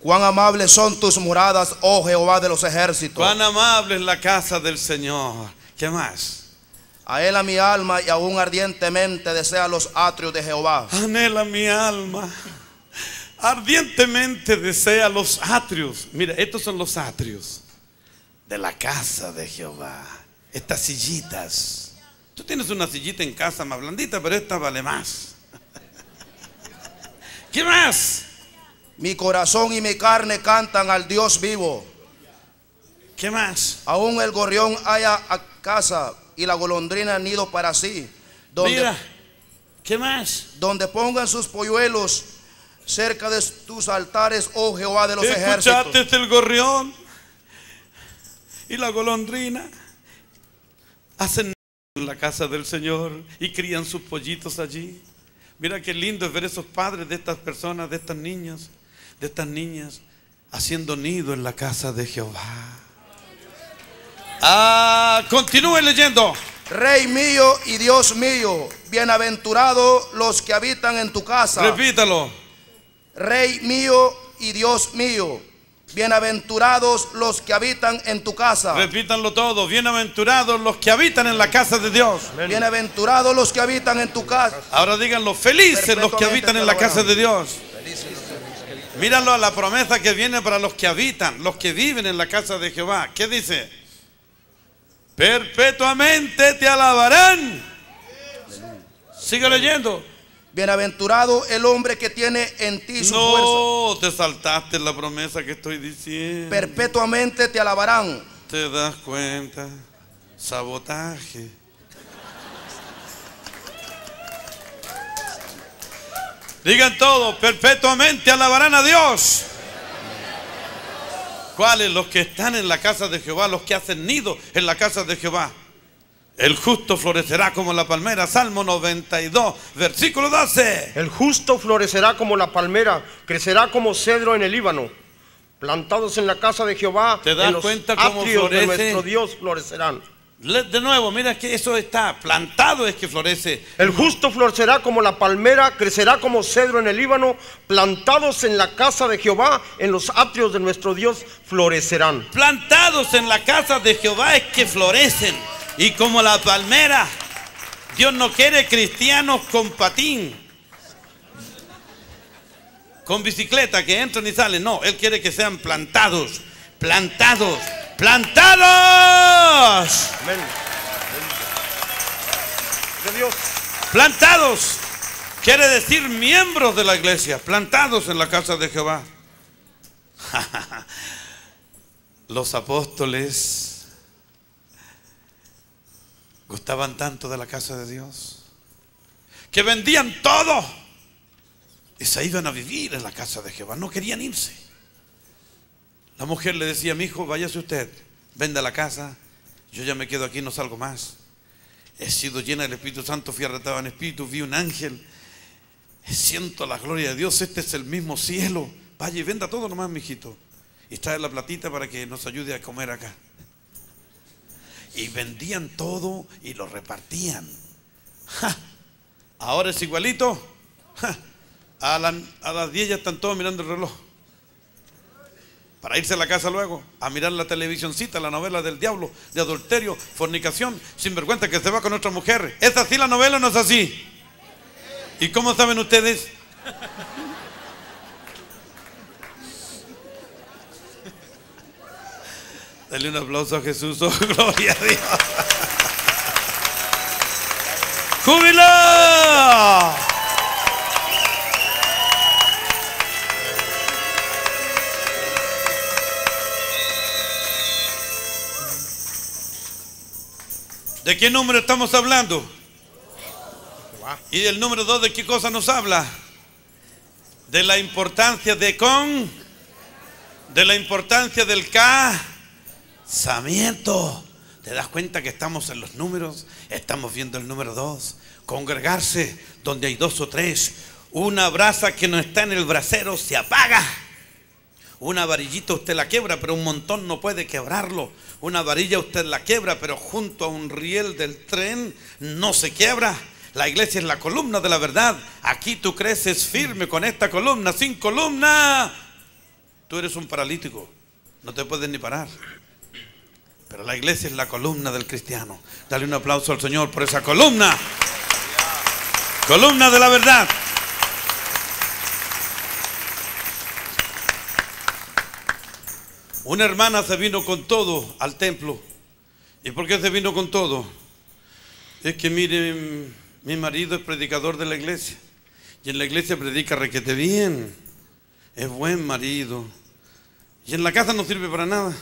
Cuán amables son tus moradas, oh Jehová de los ejércitos. Cuán amable es la casa del Señor. ¿Qué más? A él a mi alma y aún ardientemente desea los atrios de Jehová. Anhela mi alma. Ardientemente desea los atrios. Mira, estos son los atrios de la casa de Jehová. Estas sillitas. Tú tienes una sillita en casa más blandita, pero esta vale más. <laughs> ¿Qué más? Mi corazón y mi carne cantan al Dios vivo. ¿Qué más? Aún el gorrión haya a casa y la golondrina nido para sí. Donde, Mira, ¿qué más? donde pongan sus polluelos cerca de tus altares, oh Jehová de los ¿Escuchaste ejércitos. el gorrión y la golondrina? Hacen en la casa del Señor y crían sus pollitos allí. Mira qué lindo es ver esos padres de estas personas, de estas niñas, de estas niñas, haciendo nido en la casa de Jehová. Ah, continúe leyendo. Rey mío y Dios mío, bienaventurados los que habitan en tu casa. Repítalo. Rey mío y Dios mío, bienaventurados los que habitan en tu casa. Repítanlo todo. Bienaventurados los que habitan en la casa de Dios. Bienaventurados los que habitan en tu casa. Ahora díganlo, felices los que habitan en la casa de Dios. Míralo a la promesa que viene para los que habitan, los que viven en la casa de Jehová. ¿Qué dice? Perpetuamente te alabarán. Sigue leyendo. Bienaventurado el hombre que tiene en ti su fuerza. No, te saltaste la promesa que estoy diciendo. Perpetuamente te alabarán. ¿Te das cuenta? Sabotaje. Digan todo, perpetuamente alabarán a Dios. ¿Cuáles? Los que están en la casa de Jehová, los que hacen nido en la casa de Jehová. El justo florecerá como la palmera. Salmo 92, versículo 12. El justo florecerá como la palmera, crecerá como cedro en el Líbano. Plantados en la casa de Jehová, ¿Te das en los cuenta cómo atrios de nuestro Dios florecerán. De nuevo, mira que eso está plantado, es que florece. El justo florecerá como la palmera, crecerá como cedro en el Líbano, plantados en la casa de Jehová, en los atrios de nuestro Dios florecerán. plantados en la casa de Jehová es que florecen. Y como la palmera, Dios no quiere cristianos con patín, con bicicleta que entran y salen. No, Él quiere que sean plantados, plantados, plantados. Amén. De Dios. Plantados. Quiere decir miembros de la iglesia, plantados en la casa de Jehová. <laughs> Los apóstoles gustaban tanto de la casa de Dios que vendían todo y se iban a vivir en la casa de Jehová. No querían irse. La mujer le decía, mi hijo, váyase usted, venda la casa, yo ya me quedo aquí, no salgo más. He sido llena del Espíritu Santo, fui arretada en espíritu, vi un ángel. Siento la gloria de Dios, este es el mismo cielo. Vaya y venda todo nomás, mijito. Y trae la platita para que nos ayude a comer acá. Y vendían todo y lo repartían. Ahora es igualito. A las 10 ya están todos mirando el reloj. para irse a la casa luego a mirar la televisioncita, la novela del diablo, de adulterio, fornicación, sinvergüenza que se va con otra mujer. ¿Es así la novela o no es así? ¿Y cómo saben ustedes? Dale un aplauso a Jesús, <laughs> oh gloria a Dios. ¡Júbilo! ¿De qué número estamos hablando? ¿Y el número dos de qué cosa nos habla? De la importancia de con, de la importancia del casamiento. ¿Te das cuenta que estamos en los números? Estamos viendo el número dos. Congregarse donde hay dos o tres. Una brasa que no está en el brasero se apaga. Una varillita usted la quiebra, pero un montón no puede quebrarlo. Una varilla usted la quiebra, pero junto a un riel del tren no se quiebra. La iglesia es la columna de la verdad. Aquí tú creces firme con esta columna. Sin columna, tú eres un paralítico. No te puedes ni parar. La iglesia es la columna del cristiano. Dale un aplauso al Señor por esa columna. Columna de la verdad. Una hermana se vino con todo al templo. ¿Y por qué se vino con todo? Es que mire, mi marido es predicador de la iglesia. Y en la iglesia predica requete bien. Es buen marido. Y en la casa no sirve para nada.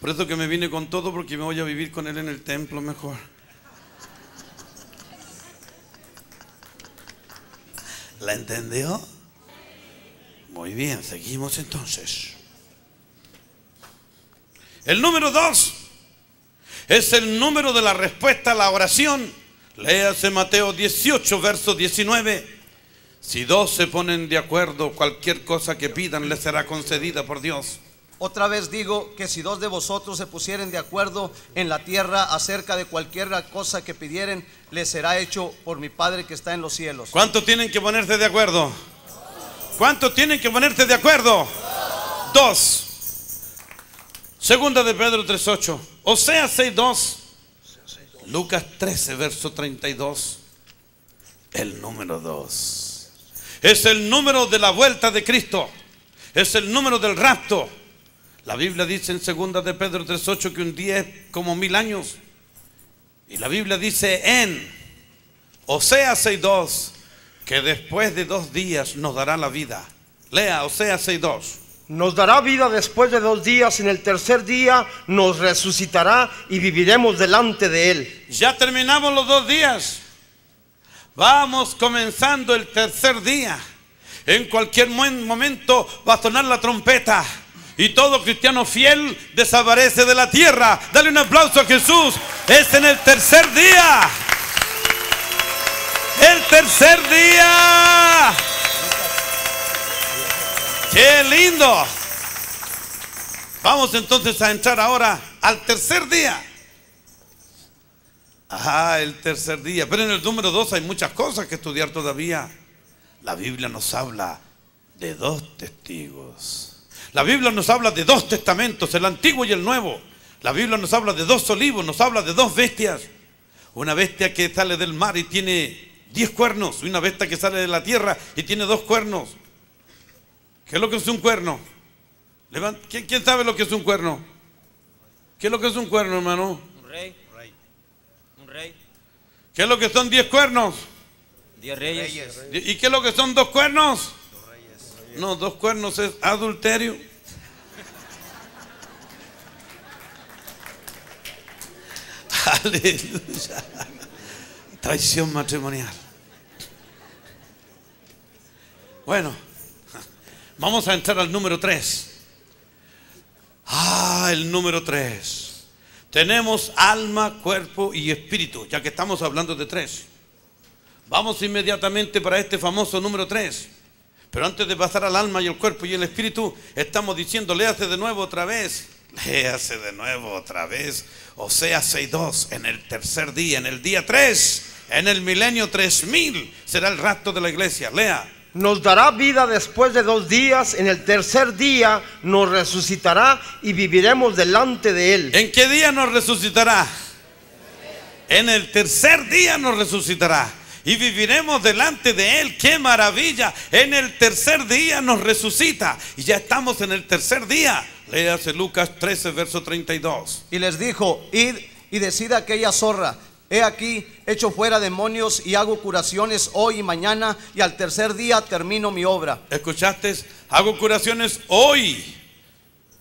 Por eso que me vine con todo porque me voy a vivir con él en el templo mejor. ¿La entendió? Muy bien, seguimos entonces. El número dos es el número de la respuesta a la oración. Léase Mateo 18, verso 19. Si dos se ponen de acuerdo, cualquier cosa que pidan les será concedida por Dios. Otra vez digo que si dos de vosotros se pusieren de acuerdo en la tierra acerca de cualquier cosa que pidieren, les será hecho por mi Padre que está en los cielos. ¿Cuántos tienen que ponerse de acuerdo? ¿Cuántos tienen que ponerse de acuerdo? Dos. Segunda de Pedro 3.8. Oseas 6.2. Lucas 13, verso 32. El número 2. Es el número de la vuelta de Cristo. Es el número del rapto. La Biblia dice en segunda de Pedro 3.8 que un día es como mil años. Y la Biblia dice en Oseas 6.2 que después de dos días nos dará la vida. Lea Oseas 6.2. Nos dará vida después de dos días, en el tercer día nos resucitará y viviremos delante de Él. Ya terminamos los dos días. Vamos comenzando el tercer día. En cualquier buen momento va a sonar la trompeta. Y todo cristiano fiel desaparece de la tierra. Dale un aplauso a Jesús. Es en el tercer día. El tercer día. ¡Qué lindo! Vamos entonces a entrar ahora al tercer día. Ah, el tercer día. Pero en el número dos hay muchas cosas que estudiar todavía. La Biblia nos habla de dos testigos. La Biblia nos habla de dos testamentos, el antiguo y el nuevo. La Biblia nos habla de dos olivos, nos habla de dos bestias. Una bestia que sale del mar y tiene diez cuernos, y una bestia que sale de la tierra y tiene dos cuernos. ¿Qué es lo que es un cuerno? ¿Quién, sabe lo que es un cuerno? ¿Qué es lo que es un cuerno, hermano? Un rey. Un rey. ¿Qué es lo que son diez cuernos? Diez reyes. ¿Y qué es lo que son dos cuernos? No, dos cuernos es adulterio. Aleluya. Traición matrimonial. Bueno, vamos a entrar al número 3. Ah, el número 3. Tenemos alma, cuerpo y espíritu, ya que estamos hablando de tres. Vamos inmediatamente para este famoso número 3. Pero antes de pasar al alma y el cuerpo y el espíritu, estamos diciendo, léase de nuevo otra vez. Léase de nuevo otra vez. O sea, 6.2, en el tercer día, en el día 3, en el milenio 3000, será el rapto de la iglesia. Lea. nos dará vida después de dos días, en el tercer día nos resucitará y viviremos delante de Él. ¿En qué día nos resucitará? En el tercer día nos resucitará. Y viviremos delante de Él. ¡Qué maravilla! En el tercer día nos resucita. Y ya estamos en el tercer día. Léase Lucas 13, verso 32. Y les dijo, id y decid a aquella zorra, he aquí, echo fuera demonios y hago curaciones hoy y mañana, y al tercer día termino mi obra. ¿Escuchaste? Hago curaciones hoy,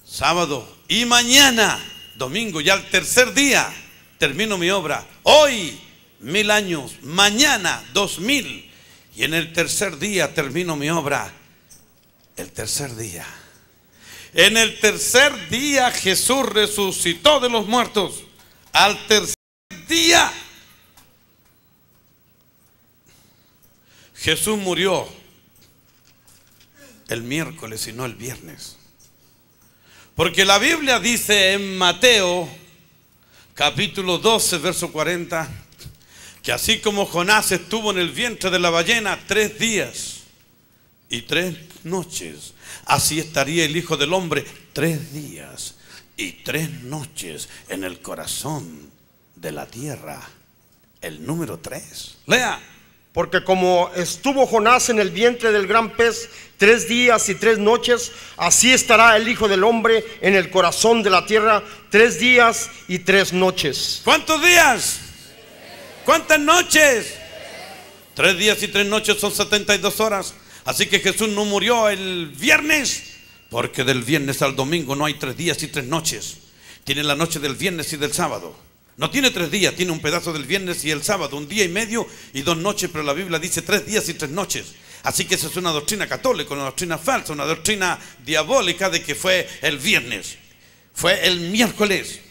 sábado, y mañana, domingo, y al tercer día termino mi obra. Hoy, mil años, mañana, dos mil, y en el tercer día termino mi obra. El tercer día. En el tercer día Jesús resucitó de los muertos. Al tercer día Jesús murió el miércoles y no el viernes. Porque la Biblia dice en Mateo capítulo 12, verso 40, que así como Jonás estuvo en el vientre de la ballena tres días y tres noches, así estaría el Hijo del Hombre tres días y tres noches en el corazón de la tierra. El número tres. Lea. Porque como estuvo Jonás en el vientre del gran pez tres días y tres noches, así estará el Hijo del Hombre en el corazón de la tierra tres días y tres noches. ¿Cuántos días? ¿Cuántas noches? Tres días y tres noches son 72 horas. Así que Jesús no murió el viernes, porque del viernes al domingo no hay tres días y tres noches. Tiene la noche del viernes y del sábado. No tiene tres días, tiene un pedazo del viernes y el sábado, un día y medio y dos noches, pero la Biblia dice tres días y tres noches. Así que esa es una doctrina católica, una doctrina falsa, una doctrina diabólica de que fue el viernes. Fue el miércoles.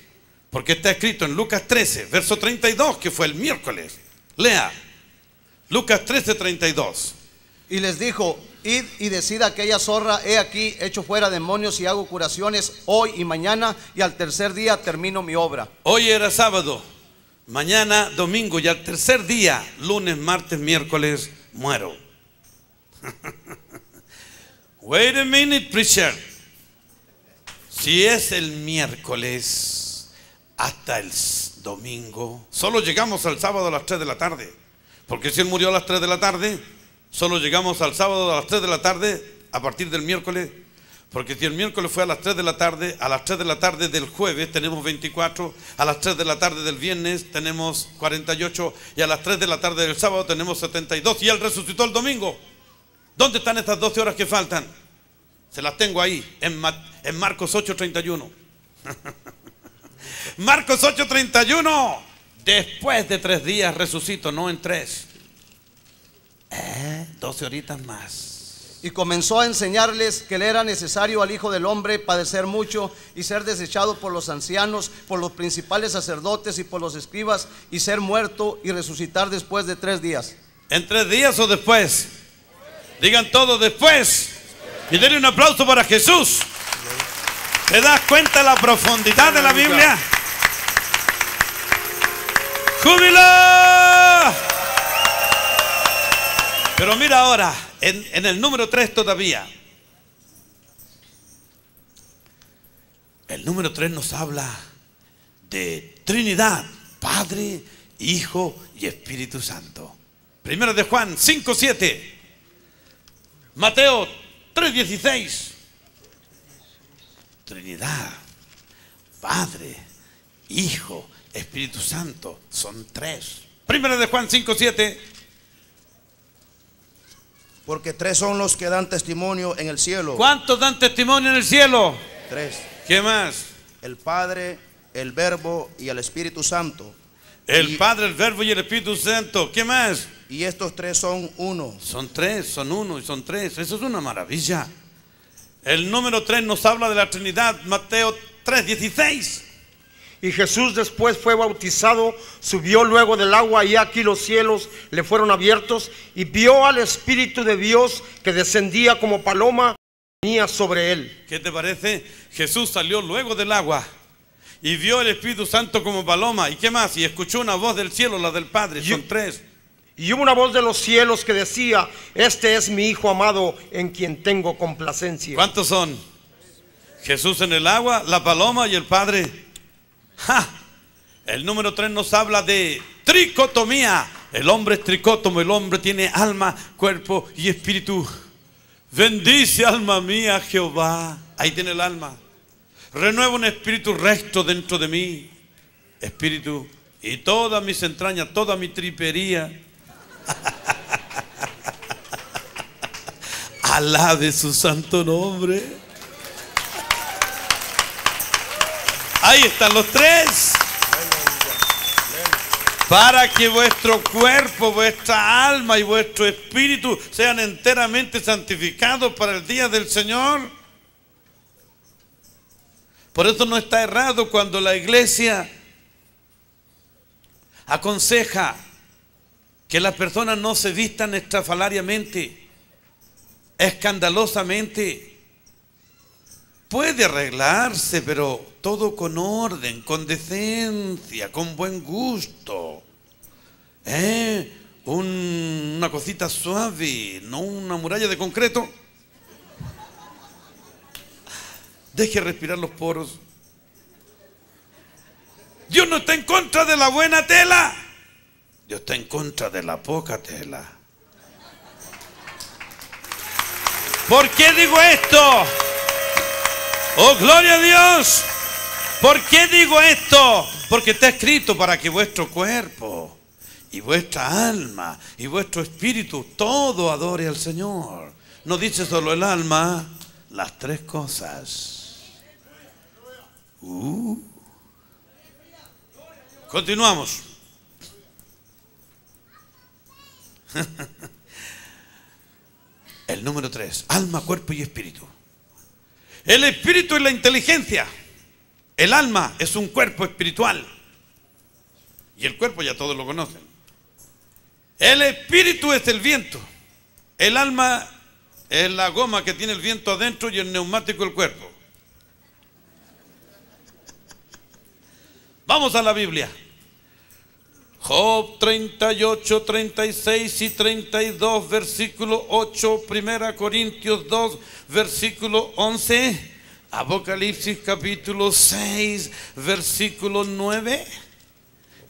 Porque está escrito en Lucas 13, verso 32, que fue el miércoles. Lea. Lucas 13, 32. Y les dijo, id y decid a aquella zorra, he aquí, echo fuera demonios y hago curaciones hoy y mañana, y al tercer día termino mi obra. Hoy era sábado, mañana domingo y al tercer día, lunes, martes, miércoles, muero. <laughs> Wait a minute, preacher. Si es el miércoles hasta el domingo, solo llegamos al sábado a las 3 de la tarde. Porque si él murió a las 3 de la tarde, solo llegamos al sábado a las 3 de la tarde a partir del miércoles. Porque si el miércoles fue a las 3 de la tarde, a las 3 de la tarde del jueves tenemos 24, a las 3 de la tarde del viernes tenemos 48 y a las 3 de la tarde del sábado tenemos 72 y él resucitó el domingo. ¿Dónde están estas 12 horas que faltan? Se las tengo ahí, en, Ma- en Marcos 8:31. <laughs> Marcos 8:31. Después de tres días resucito, no en tres. Eh, 12 horitas más. Y comenzó a enseñarles que le era necesario al Hijo del Hombre padecer mucho y ser desechado por los ancianos, por los principales sacerdotes y por los escribas, y ser muerto y resucitar después de tres días. ¿En tres días o después? Digan todo después. Y denle un aplauso para Jesús. ¿Te das cuenta la profundidad de la Biblia? ¡Júbilo! Pero mira ahora, en, en el número 3 todavía. El número 3 nos habla de Trinidad, Padre, Hijo y Espíritu Santo. Primero de Juan 5, 7. Mateo 3, 16. Trinidad, Padre, Hijo, Espíritu Santo. Son tres. Primero de Juan 5, 7. Porque tres son los que dan testimonio en el cielo. ¿Cuántos dan testimonio en el cielo? Tres. ¿Qué más? El Padre, el Verbo y el Espíritu Santo. El Y- Padre, el Verbo y el Espíritu Santo. ¿Qué más? Y estos tres son uno. Son tres, son uno y son tres. Eso es una maravilla. El número tres nos habla de la Trinidad. Mateo 3, 16. Y Jesús después fue bautizado, subió luego del agua y aquí los cielos le fueron abiertos y vio al Espíritu de Dios que descendía como paloma y venía sobre él. ¿Qué te parece? Jesús salió luego del agua y vio el Espíritu Santo como paloma. ¿Y qué más? Y escuchó una voz del cielo, la del Padre. Son tres. Y hubo una voz de los cielos que decía, este es mi Hijo amado en quien tengo complacencia. ¿Cuántos son? Jesús en el agua, la paloma y el Padre. ¡Ja! El número 3 nos habla de tricotomía. El hombre es tricótomo, el hombre tiene alma, cuerpo y espíritu. Bendice alma mía Jehová. Ahí tiene el alma. Renueva un espíritu recto dentro de mí. Espíritu y todas mis entrañas, toda mi tripería. <laughs> Alabe su santo nombre. Ahí están los tres. Para que vuestro cuerpo, vuestra alma y vuestro espíritu sean enteramente santificados para el día del Señor. Por eso no está errado cuando la iglesia aconseja que las personas no se vistan estrafalariamente, escandalosamente. Puede arreglarse, pero todo con orden, con decencia, con buen gusto. ¿Eh? Un- una cosita suave, no una muralla de concreto. Deje respirar los poros. Dios no está en contra de la buena tela. Dios está en contra de la poca tela. ¿Por qué digo esto? Oh, gloria a Dios. ¿Por qué digo esto? Porque está escrito para que vuestro cuerpo y vuestra alma y vuestro espíritu todo adore al Señor. No dice solo el alma, las tres cosas. Uh. Continuamos. <laughs> El número tres, alma, cuerpo y espíritu. El espíritu es la inteligencia. El alma es un cuerpo espiritual. Y el cuerpo ya todos lo conocen. El espíritu es el viento. El alma es la goma que tiene el viento adentro y el neumático el cuerpo. Vamos a la Biblia. Job 38, 36 y 32, versículo 8, Primera Corintios 2, versículo 11, Apocalipsis capítulo 6, versículo 9.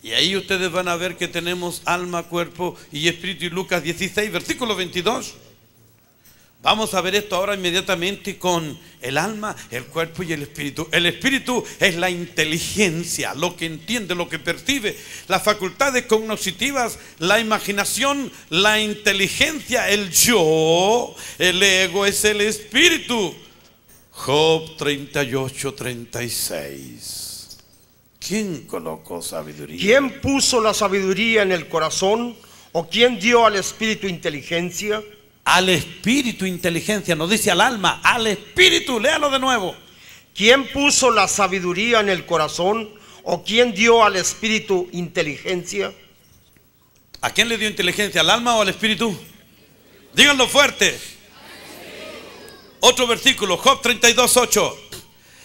Y ahí ustedes van a ver que tenemos alma, cuerpo y espíritu. Y Lucas 16, versículo 22. Vamos a ver esto ahora inmediatamente con el alma, el cuerpo y el espíritu. El espíritu es la inteligencia, lo que entiende, lo que percibe, las facultades cognitivas, la imaginación, la inteligencia, el yo, el ego es el espíritu. Job 38, 36. ¿Quién colocó sabiduría? ¿Quién puso la sabiduría en el corazón? ¿O quién dio al espíritu inteligencia? Al espíritu inteligencia, no dice al alma, al espíritu, léalo de nuevo. ¿Quién puso la sabiduría en el corazón? ¿O quién dio al espíritu inteligencia? ¿A quién le dio inteligencia? ¿Al alma o al espíritu? Díganlo fuerte. Otro versículo, Job 32, 8.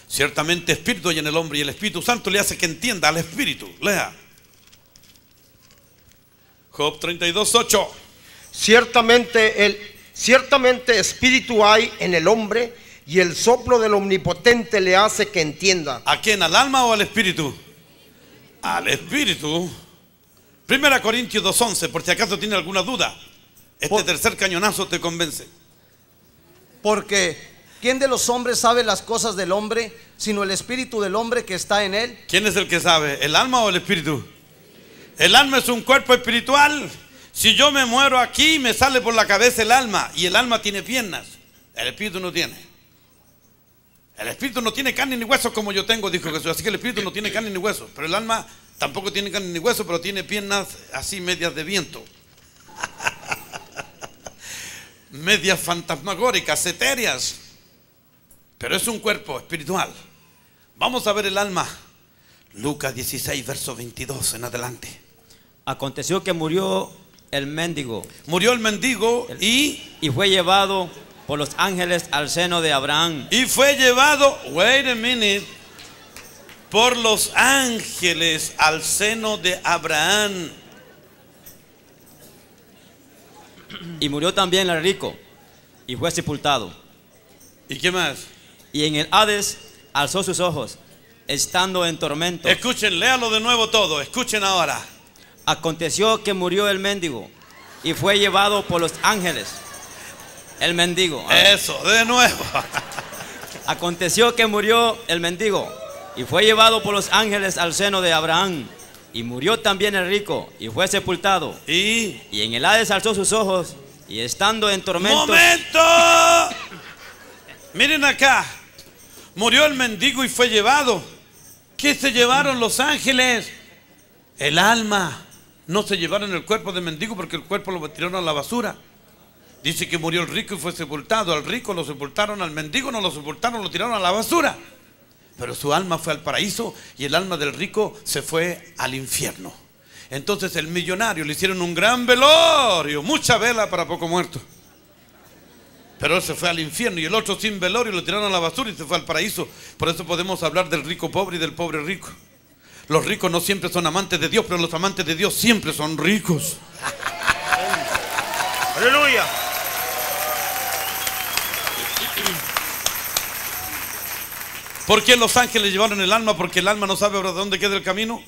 Ciertamente espíritu hay en el hombre y el Espíritu Santo le hace que entienda al espíritu. Lea. Job 32, 8. Ciertamente, el, ciertamente espíritu hay en el hombre y el soplo del omnipotente le hace que entienda. ¿A quién? ¿Al alma o al espíritu? Al espíritu. Primera Corintios 2.11, por si acaso tiene alguna duda. Este Por- tercer cañonazo te convence. Porque ¿quién de los hombres sabe las cosas del hombre, sino el espíritu del hombre que está en él? ¿Quién es el que sabe? ¿El alma o el espíritu? El alma es un cuerpo espiritual. Si yo me muero aquí, me sale por la cabeza el alma. Y el alma tiene piernas. El espíritu no tiene. El espíritu no tiene carne ni huesos como yo tengo, dijo Jesús. Así que el espíritu no tiene carne ni huesos. Pero el alma tampoco tiene carne ni huesos, pero tiene piernas así medias de viento. <laughs> medias fantasmagóricas, etéreas. Pero es un cuerpo espiritual. Vamos a ver el alma. Lucas 16, verso 22 en adelante. Aconteció que murió el mendigo Murió el mendigo y, y fue llevado por los ángeles al seno de Abraham. y fue llevado, wait a minute, por los ángeles al seno de Abraham. Y murió también el rico y fue sepultado. ¿Y qué más? Y en el Hades alzó sus ojos, estando en tormento. Escuchen, léalo de nuevo todo. Escuchen ahora. Aconteció que murió el mendigo y fue llevado por los ángeles. El mendigo. Eso, de nuevo. <laughs> Aconteció que murió el mendigo y fue llevado por los ángeles al seno de Abraham. Y murió también el rico y fue sepultado. Y. Y en el Hades alzó sus ojos y estando en tormento. ¡Momento! <laughs> Miren acá. Murió el mendigo y fue llevado. ¿Qué se llevaron los ángeles? El alma. No se llevaron el cuerpo del mendigo porque el cuerpo lo tiraron a la basura. Dice que murió el rico y fue sepultado. Al rico lo sepultaron, al mendigo no lo sepultaron, lo tiraron a la basura. Pero su alma fue al paraíso y el alma del rico se fue al infierno. Entonces el millonario le hicieron un gran velorio, mucha vela para poco muerto. Pero él se fue al infierno y el otro sin velorio lo tiraron a la basura y se fue al paraíso. Por eso podemos hablar del rico pobre y del pobre rico. Los ricos no siempre son amantes de Dios, pero los amantes de Dios siempre son ricos. <laughs> Aleluya. ¿Por qué los ángeles llevaron el alma? Porque el alma no sabe ahora dónde queda el camino.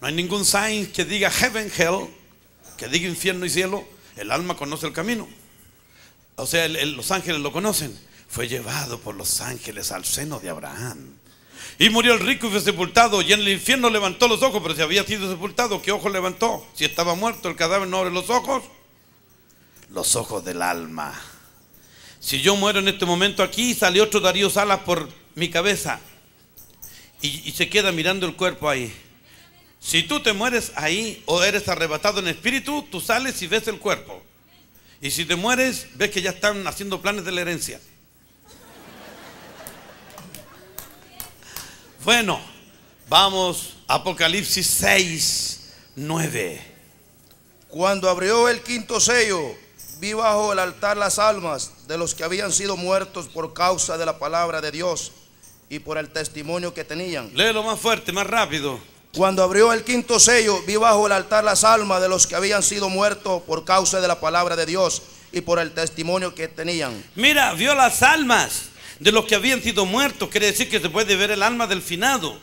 No hay ningún sign que diga heaven, hell, que diga infierno y cielo. El alma conoce el camino. O sea, el- el- los ángeles lo conocen. Fue llevado por los ángeles al seno de Abraham. Y murió el rico y fue sepultado. Y en el infierno levantó los ojos, pero si había sido sepultado, ¿qué ojos levantó? Si estaba muerto, el cadáver no abre los ojos. Los ojos del alma. Si yo muero en este momento aquí, sale otro Darío Salas por mi cabeza y, y se queda mirando el cuerpo ahí. Si tú te mueres ahí o eres arrebatado en espíritu, tú sales y ves el cuerpo. Y si te mueres, ves que ya están haciendo planes de la herencia. Bueno, vamos, Apocalipsis 6, 9. Cuando abrió el quinto sello, vi bajo el altar las almas de los que habían sido muertos por causa de la palabra de Dios y por el testimonio que tenían. Léelo más fuerte, más rápido. Cuando abrió el quinto sello, vi bajo el altar las almas de los que habían sido muertos por causa de la palabra de Dios y por el testimonio que tenían. Mira, vio las almas de los que habían sido muertos. Quiere decir que se puede ver el alma del finado.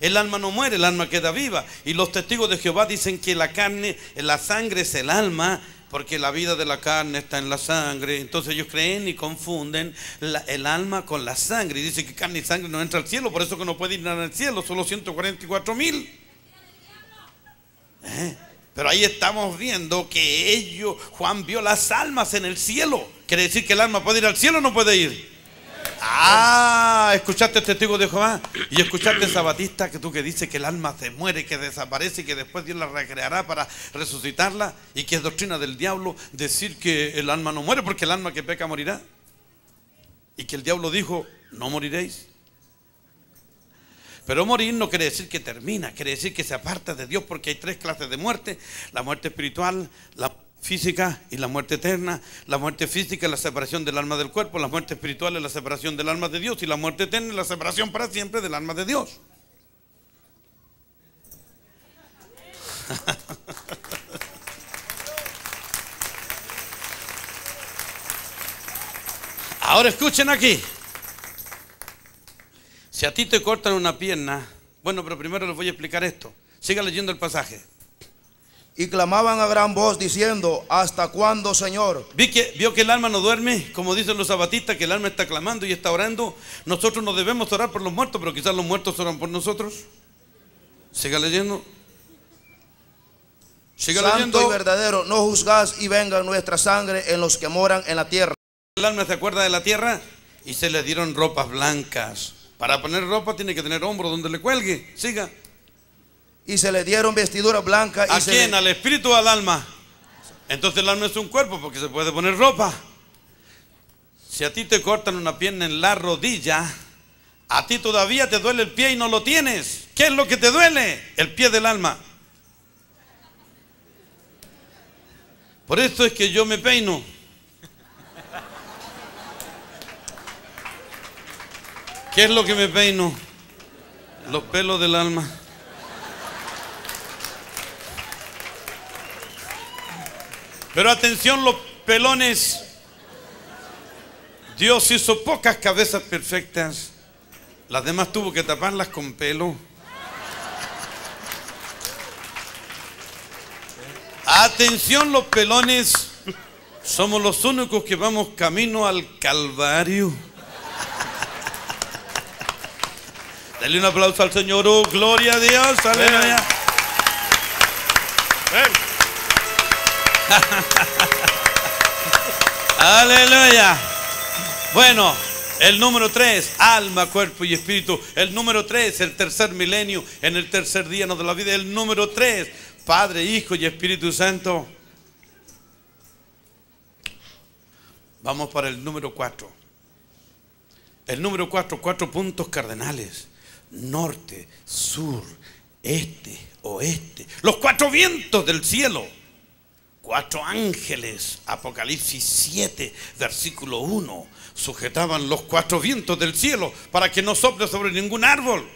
El alma no muere, el alma queda viva. Y los testigos de Jehová dicen que la carne, la sangre es el alma, porque la vida de la carne está en la sangre. Entonces ellos creen y confunden el alma con la sangre. Y dicen que carne y sangre no entra al cielo, por eso que no puede ir al cielo, solo 144 mil. ¿Eh? Pero ahí estamos viendo que ellos, Juan vio las almas en el cielo. Quiere decir que el alma puede ir al cielo o no puede ir. Ah, escuchaste testigo de Jehová y escuchaste esa batista que tú que dice que el alma se muere, que desaparece y que después Dios la recreará para resucitarla y que es doctrina del diablo decir que el alma no muere porque el alma que peca morirá. Y que el diablo dijo, no moriréis. Pero morir no quiere decir que termina, quiere decir que se aparta de Dios porque hay tres clases de muerte, la muerte espiritual, la física y la muerte eterna. La muerte física es la separación del alma del cuerpo, la muerte espiritual es la separación del alma de Dios y la muerte eterna es la separación para siempre del alma de Dios. <laughs> Ahora escuchen aquí. Si a ti te cortan una pierna, bueno, pero primero les voy a explicar esto. Siga leyendo el pasaje. Y clamaban a gran voz diciendo, ¿hasta cuándo, Señor? Vi que, vio que el alma no duerme, como dicen los sabatistas, que el alma está clamando y está orando. Nosotros no debemos orar por los muertos, pero quizás los muertos oran por nosotros. Siga leyendo. Siga Santo y leyendo. verdadero, no juzgás y venga nuestra sangre en los que moran en la tierra. El alma se acuerda de la tierra y se le dieron ropas blancas. Para poner ropa tiene que tener hombro donde le cuelgue. Siga. Y se le dieron vestiduras blancas y ¿A se quién? le- ¿Al espíritu o al alma? Entonces el alma es un cuerpo porque se puede poner ropa. Si a ti te cortan una pierna en la rodilla, a ti todavía te duele el pie y no lo tienes. ¿Qué es lo que te duele? El pie del alma. Por esto es que yo me peino. ¿Qué es lo que me peino? Los pelos del alma. Pero atención, lo- pelones. Dios hizo pocas cabezas perfectas. Las demás tuvo que taparlas con pelo. Atención los pelones. Somos los únicos que vamos camino al Calvario. Dale un aplauso al Señor. Oh, gloria a Dios. Aleluya. <laughs> Aleluya. Bueno, el número tres, alma, cuerpo y espíritu. El número tres, el tercer milenio, en el tercer día de la vida. El número tres, Padre, Hijo y Espíritu Santo. Vamos para el número cuatro. El número cuatro, cuatro puntos cardenales. Norte, sur, este, oeste. Los cuatro vientos del cielo. Cuatro ángeles, Apocalipsis 7, versículo 1, sujetaban los cuatro vientos del cielo para que no sople sobre ningún árbol.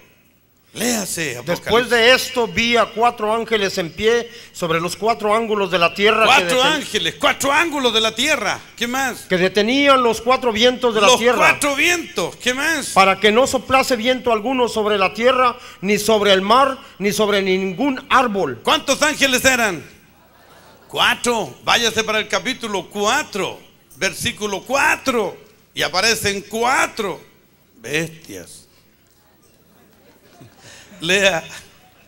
Léase, Después Apocalipsis. de esto vi a cuatro ángeles en pie sobre los cuatro ángulos de la tierra Cuatro ángeles, cuatro ángulos de la tierra. ¿Qué más? que detenían los cuatro vientos de la Los tierra cuatro vientos. ¿Qué más? para que no soplase viento alguno sobre la tierra, ni sobre el mar, ni sobre ningún árbol. ¿Cuántos ángeles eran? Cuatro. Váyase para el capítulo cuatro, versículo cuatro. Y aparecen cuatro bestias. <laughs> Lea.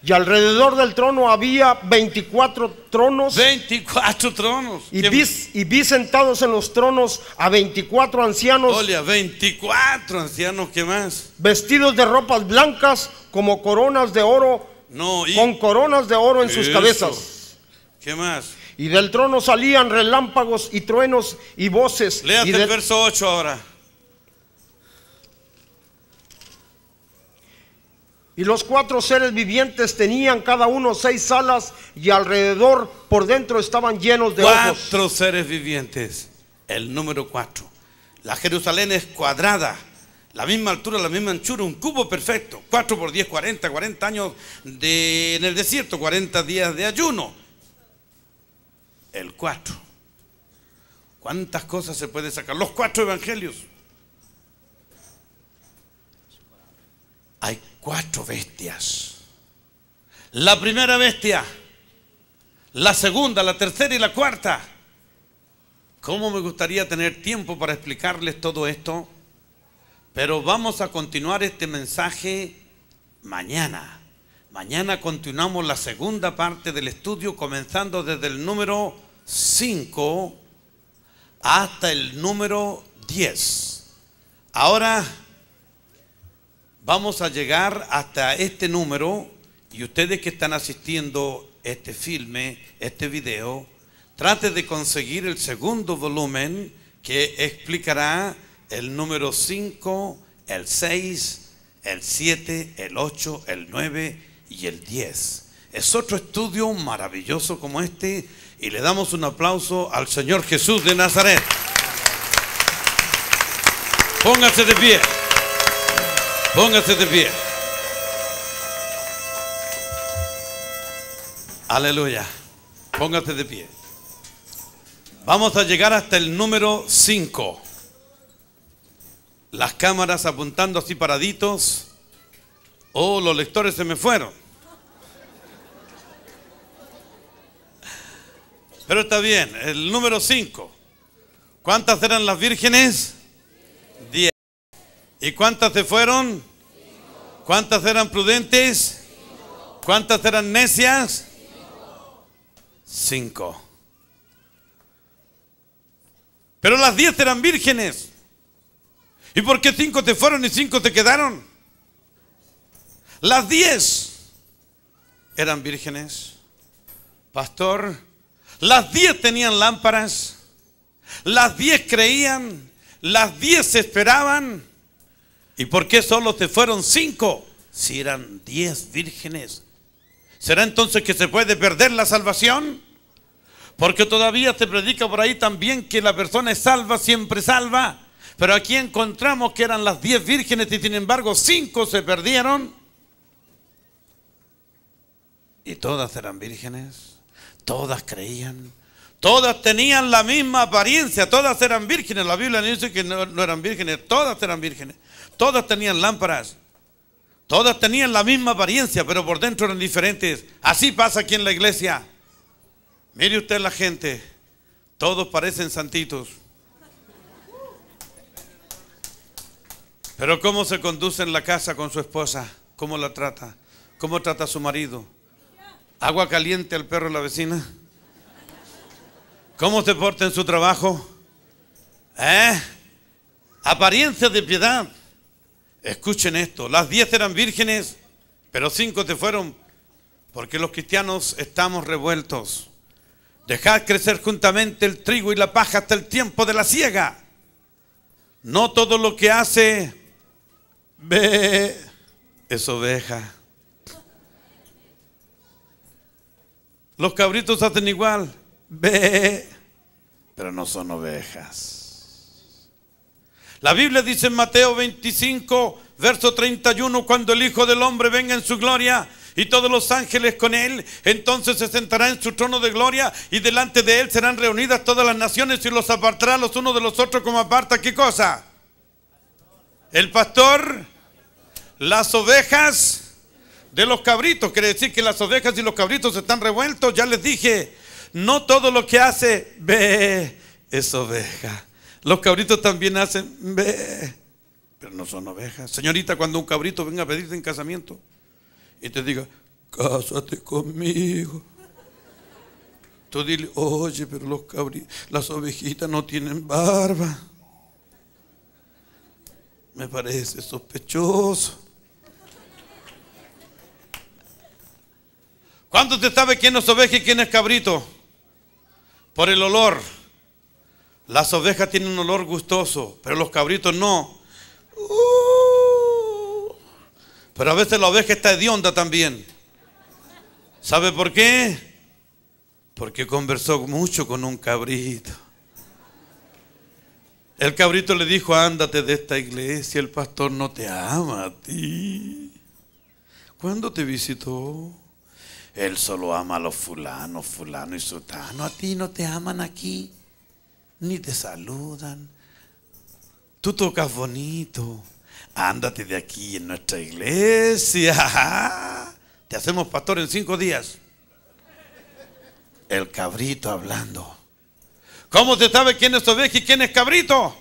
Y alrededor del trono había 24 tronos. 24 tronos. Y ¿Qué vi, y vi sentados en los tronos a 24 ancianos Olia, 24 ancianos. ¿Qué más? vestidos de ropas blancas como coronas de oro, No, y. con coronas de oro en sus cabezas. ¿Qué más? Y del trono salían relámpagos y truenos y voces. Léate y, el verso 8 ahora. y los cuatro seres vivientes tenían cada uno seis alas y alrededor por dentro estaban llenos de ojos. Cuatro seres vivientes. El número cuatro. La Jerusalén es cuadrada. La misma altura, la misma anchura, un cubo perfecto. 4 por 10, 40, 40 años de, en el desierto, 40 días de ayuno. El 4. ¿Cuántas cosas se puede sacar? Los cuatro evangelios. Hay cuatro bestias. La primera bestia la segunda, la tercera y la cuarta. ¿Cómo me gustaría tener tiempo para explicarles todo esto? Pero vamos a continuar este mensaje mañana. Mañana continuamos la segunda parte del estudio comenzando desde el número 5 hasta el número 10. Ahora vamos a llegar hasta este número y ustedes que están asistiendo este filme, este video, trate de conseguir el segundo volumen que explicará el número 5, el 6, el 7, el 8, el 9 y el 10. Es otro estudio maravilloso como este y le damos un aplauso al Señor Jesús de Nazaret. Póngase de pie. Póngase de pie. Aleluya. Póngase de pie. Vamos a llegar hasta el número 5. Las cámaras apuntando así paraditos. Oh, los lectores se me fueron. Pero está bien, el número 5. ¿Cuántas eran las vírgenes? 10. ¿Y cuántas se fueron? ¿Cuántas eran prudentes? ¿Cuántas eran necias? Cinco. Pero las diez eran vírgenes. ¿Y por qué cinco te fueron y cinco te quedaron? Las diez eran vírgenes. Pastor, las diez tenían lámparas. Las diez creían. Las diez esperaban. ¿Y por qué solo te fueron cinco? Si eran diez vírgenes. ¿Será entonces que se puede perder la salvación? Porque todavía se predica por ahí también que la persona es salva, siempre salva. Pero aquí encontramos que eran las diez vírgenes y sin embargo cinco se perdieron. Y todas eran vírgenes, todas creían, Todas tenían la misma apariencia, todas eran vírgenes. La Biblia dice que no, no eran vírgenes, todas eran vírgenes. Todas tenían lámparas. Todas tenían la misma apariencia, pero por dentro eran diferentes. Así pasa aquí en la iglesia. Mire usted la gente, todos parecen santitos. Pero cómo se conduce en la casa con su esposa, cómo la trata, cómo trata a su marido. Agua caliente al perro de la vecina. ¿Cómo se porta en su trabajo? ¿Eh? Apariencia de piedad. Escuchen esto, las diez eran vírgenes, pero cinco se fueron porque los cristianos estamos revueltos. Dejad crecer juntamente el trigo y la paja hasta el tiempo de la siega. No todo lo que hace ve es oveja. Los cabritos hacen igual, ve, pero no son ovejas. La Biblia dice en Mateo 25, verso 31, cuando el Hijo del Hombre venga en su gloria y todos los ángeles con él, entonces se sentará en su trono de gloria y delante de él serán reunidas todas las naciones y los apartará los unos de los otros como aparta. ¿Qué cosa? El pastor, las ovejas de los cabritos. Quiere decir que las ovejas y los cabritos están revueltos. Ya les dije, no todo lo que hace ve es oveja. Los cabritos también hacen ve, pero no son ovejas. Señorita, cuando un cabrito venga a pedirte en casamiento y te diga, cásate conmigo. Tú dile, oye, pero los cabritos, las ovejitas no tienen barba. Me parece sospechoso. ¿Cuándo te sabe quién es oveja y quién es cabrito? Por el olor. Las ovejas tienen un olor gustoso, pero los cabritos no. Uh. pero a veces la oveja está hedionda también. ¿Sabe por qué? Porque conversó mucho con un cabrito. El cabrito le dijo, ándate de esta iglesia, el pastor no te ama a ti. ¿Cuándo te visitó? Él solo ama a los fulanos, fulano y sutano. A ti no te aman aquí ni te saludan. Tú tocas bonito. Ándate de aquí en nuestra iglesia. <laughs> Te hacemos pastor en cinco días. El cabrito hablando. ¿Cómo se sabe quién es oveja y quién es cabrito?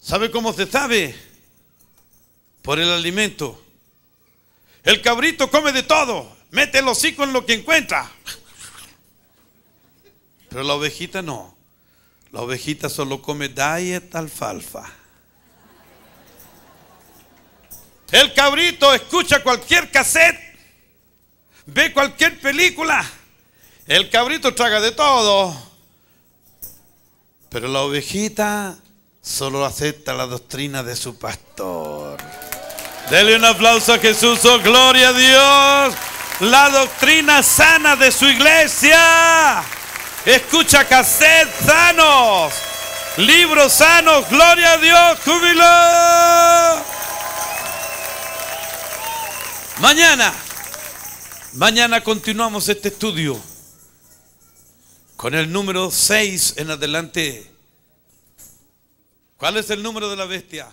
¿Sabe cómo se sabe? Por el alimento. El cabrito come de todo. Mete el hocico en lo que encuentra. Pero la ovejita no. La ovejita solo come diet alfalfa. El cabrito escucha cualquier cassette, ve cualquier película. El cabrito traga de todo. Pero la ovejita solo acepta la doctrina de su pastor. Dele un aplauso a Jesús, oh gloria a Dios. La doctrina sana de su iglesia. Escucha cassette sanos. Libros sanos. Gloria a Dios. Júbilo. Mañana. Mañana continuamos este estudio. Con el número 6 en adelante. ¿Cuál es el número de la bestia?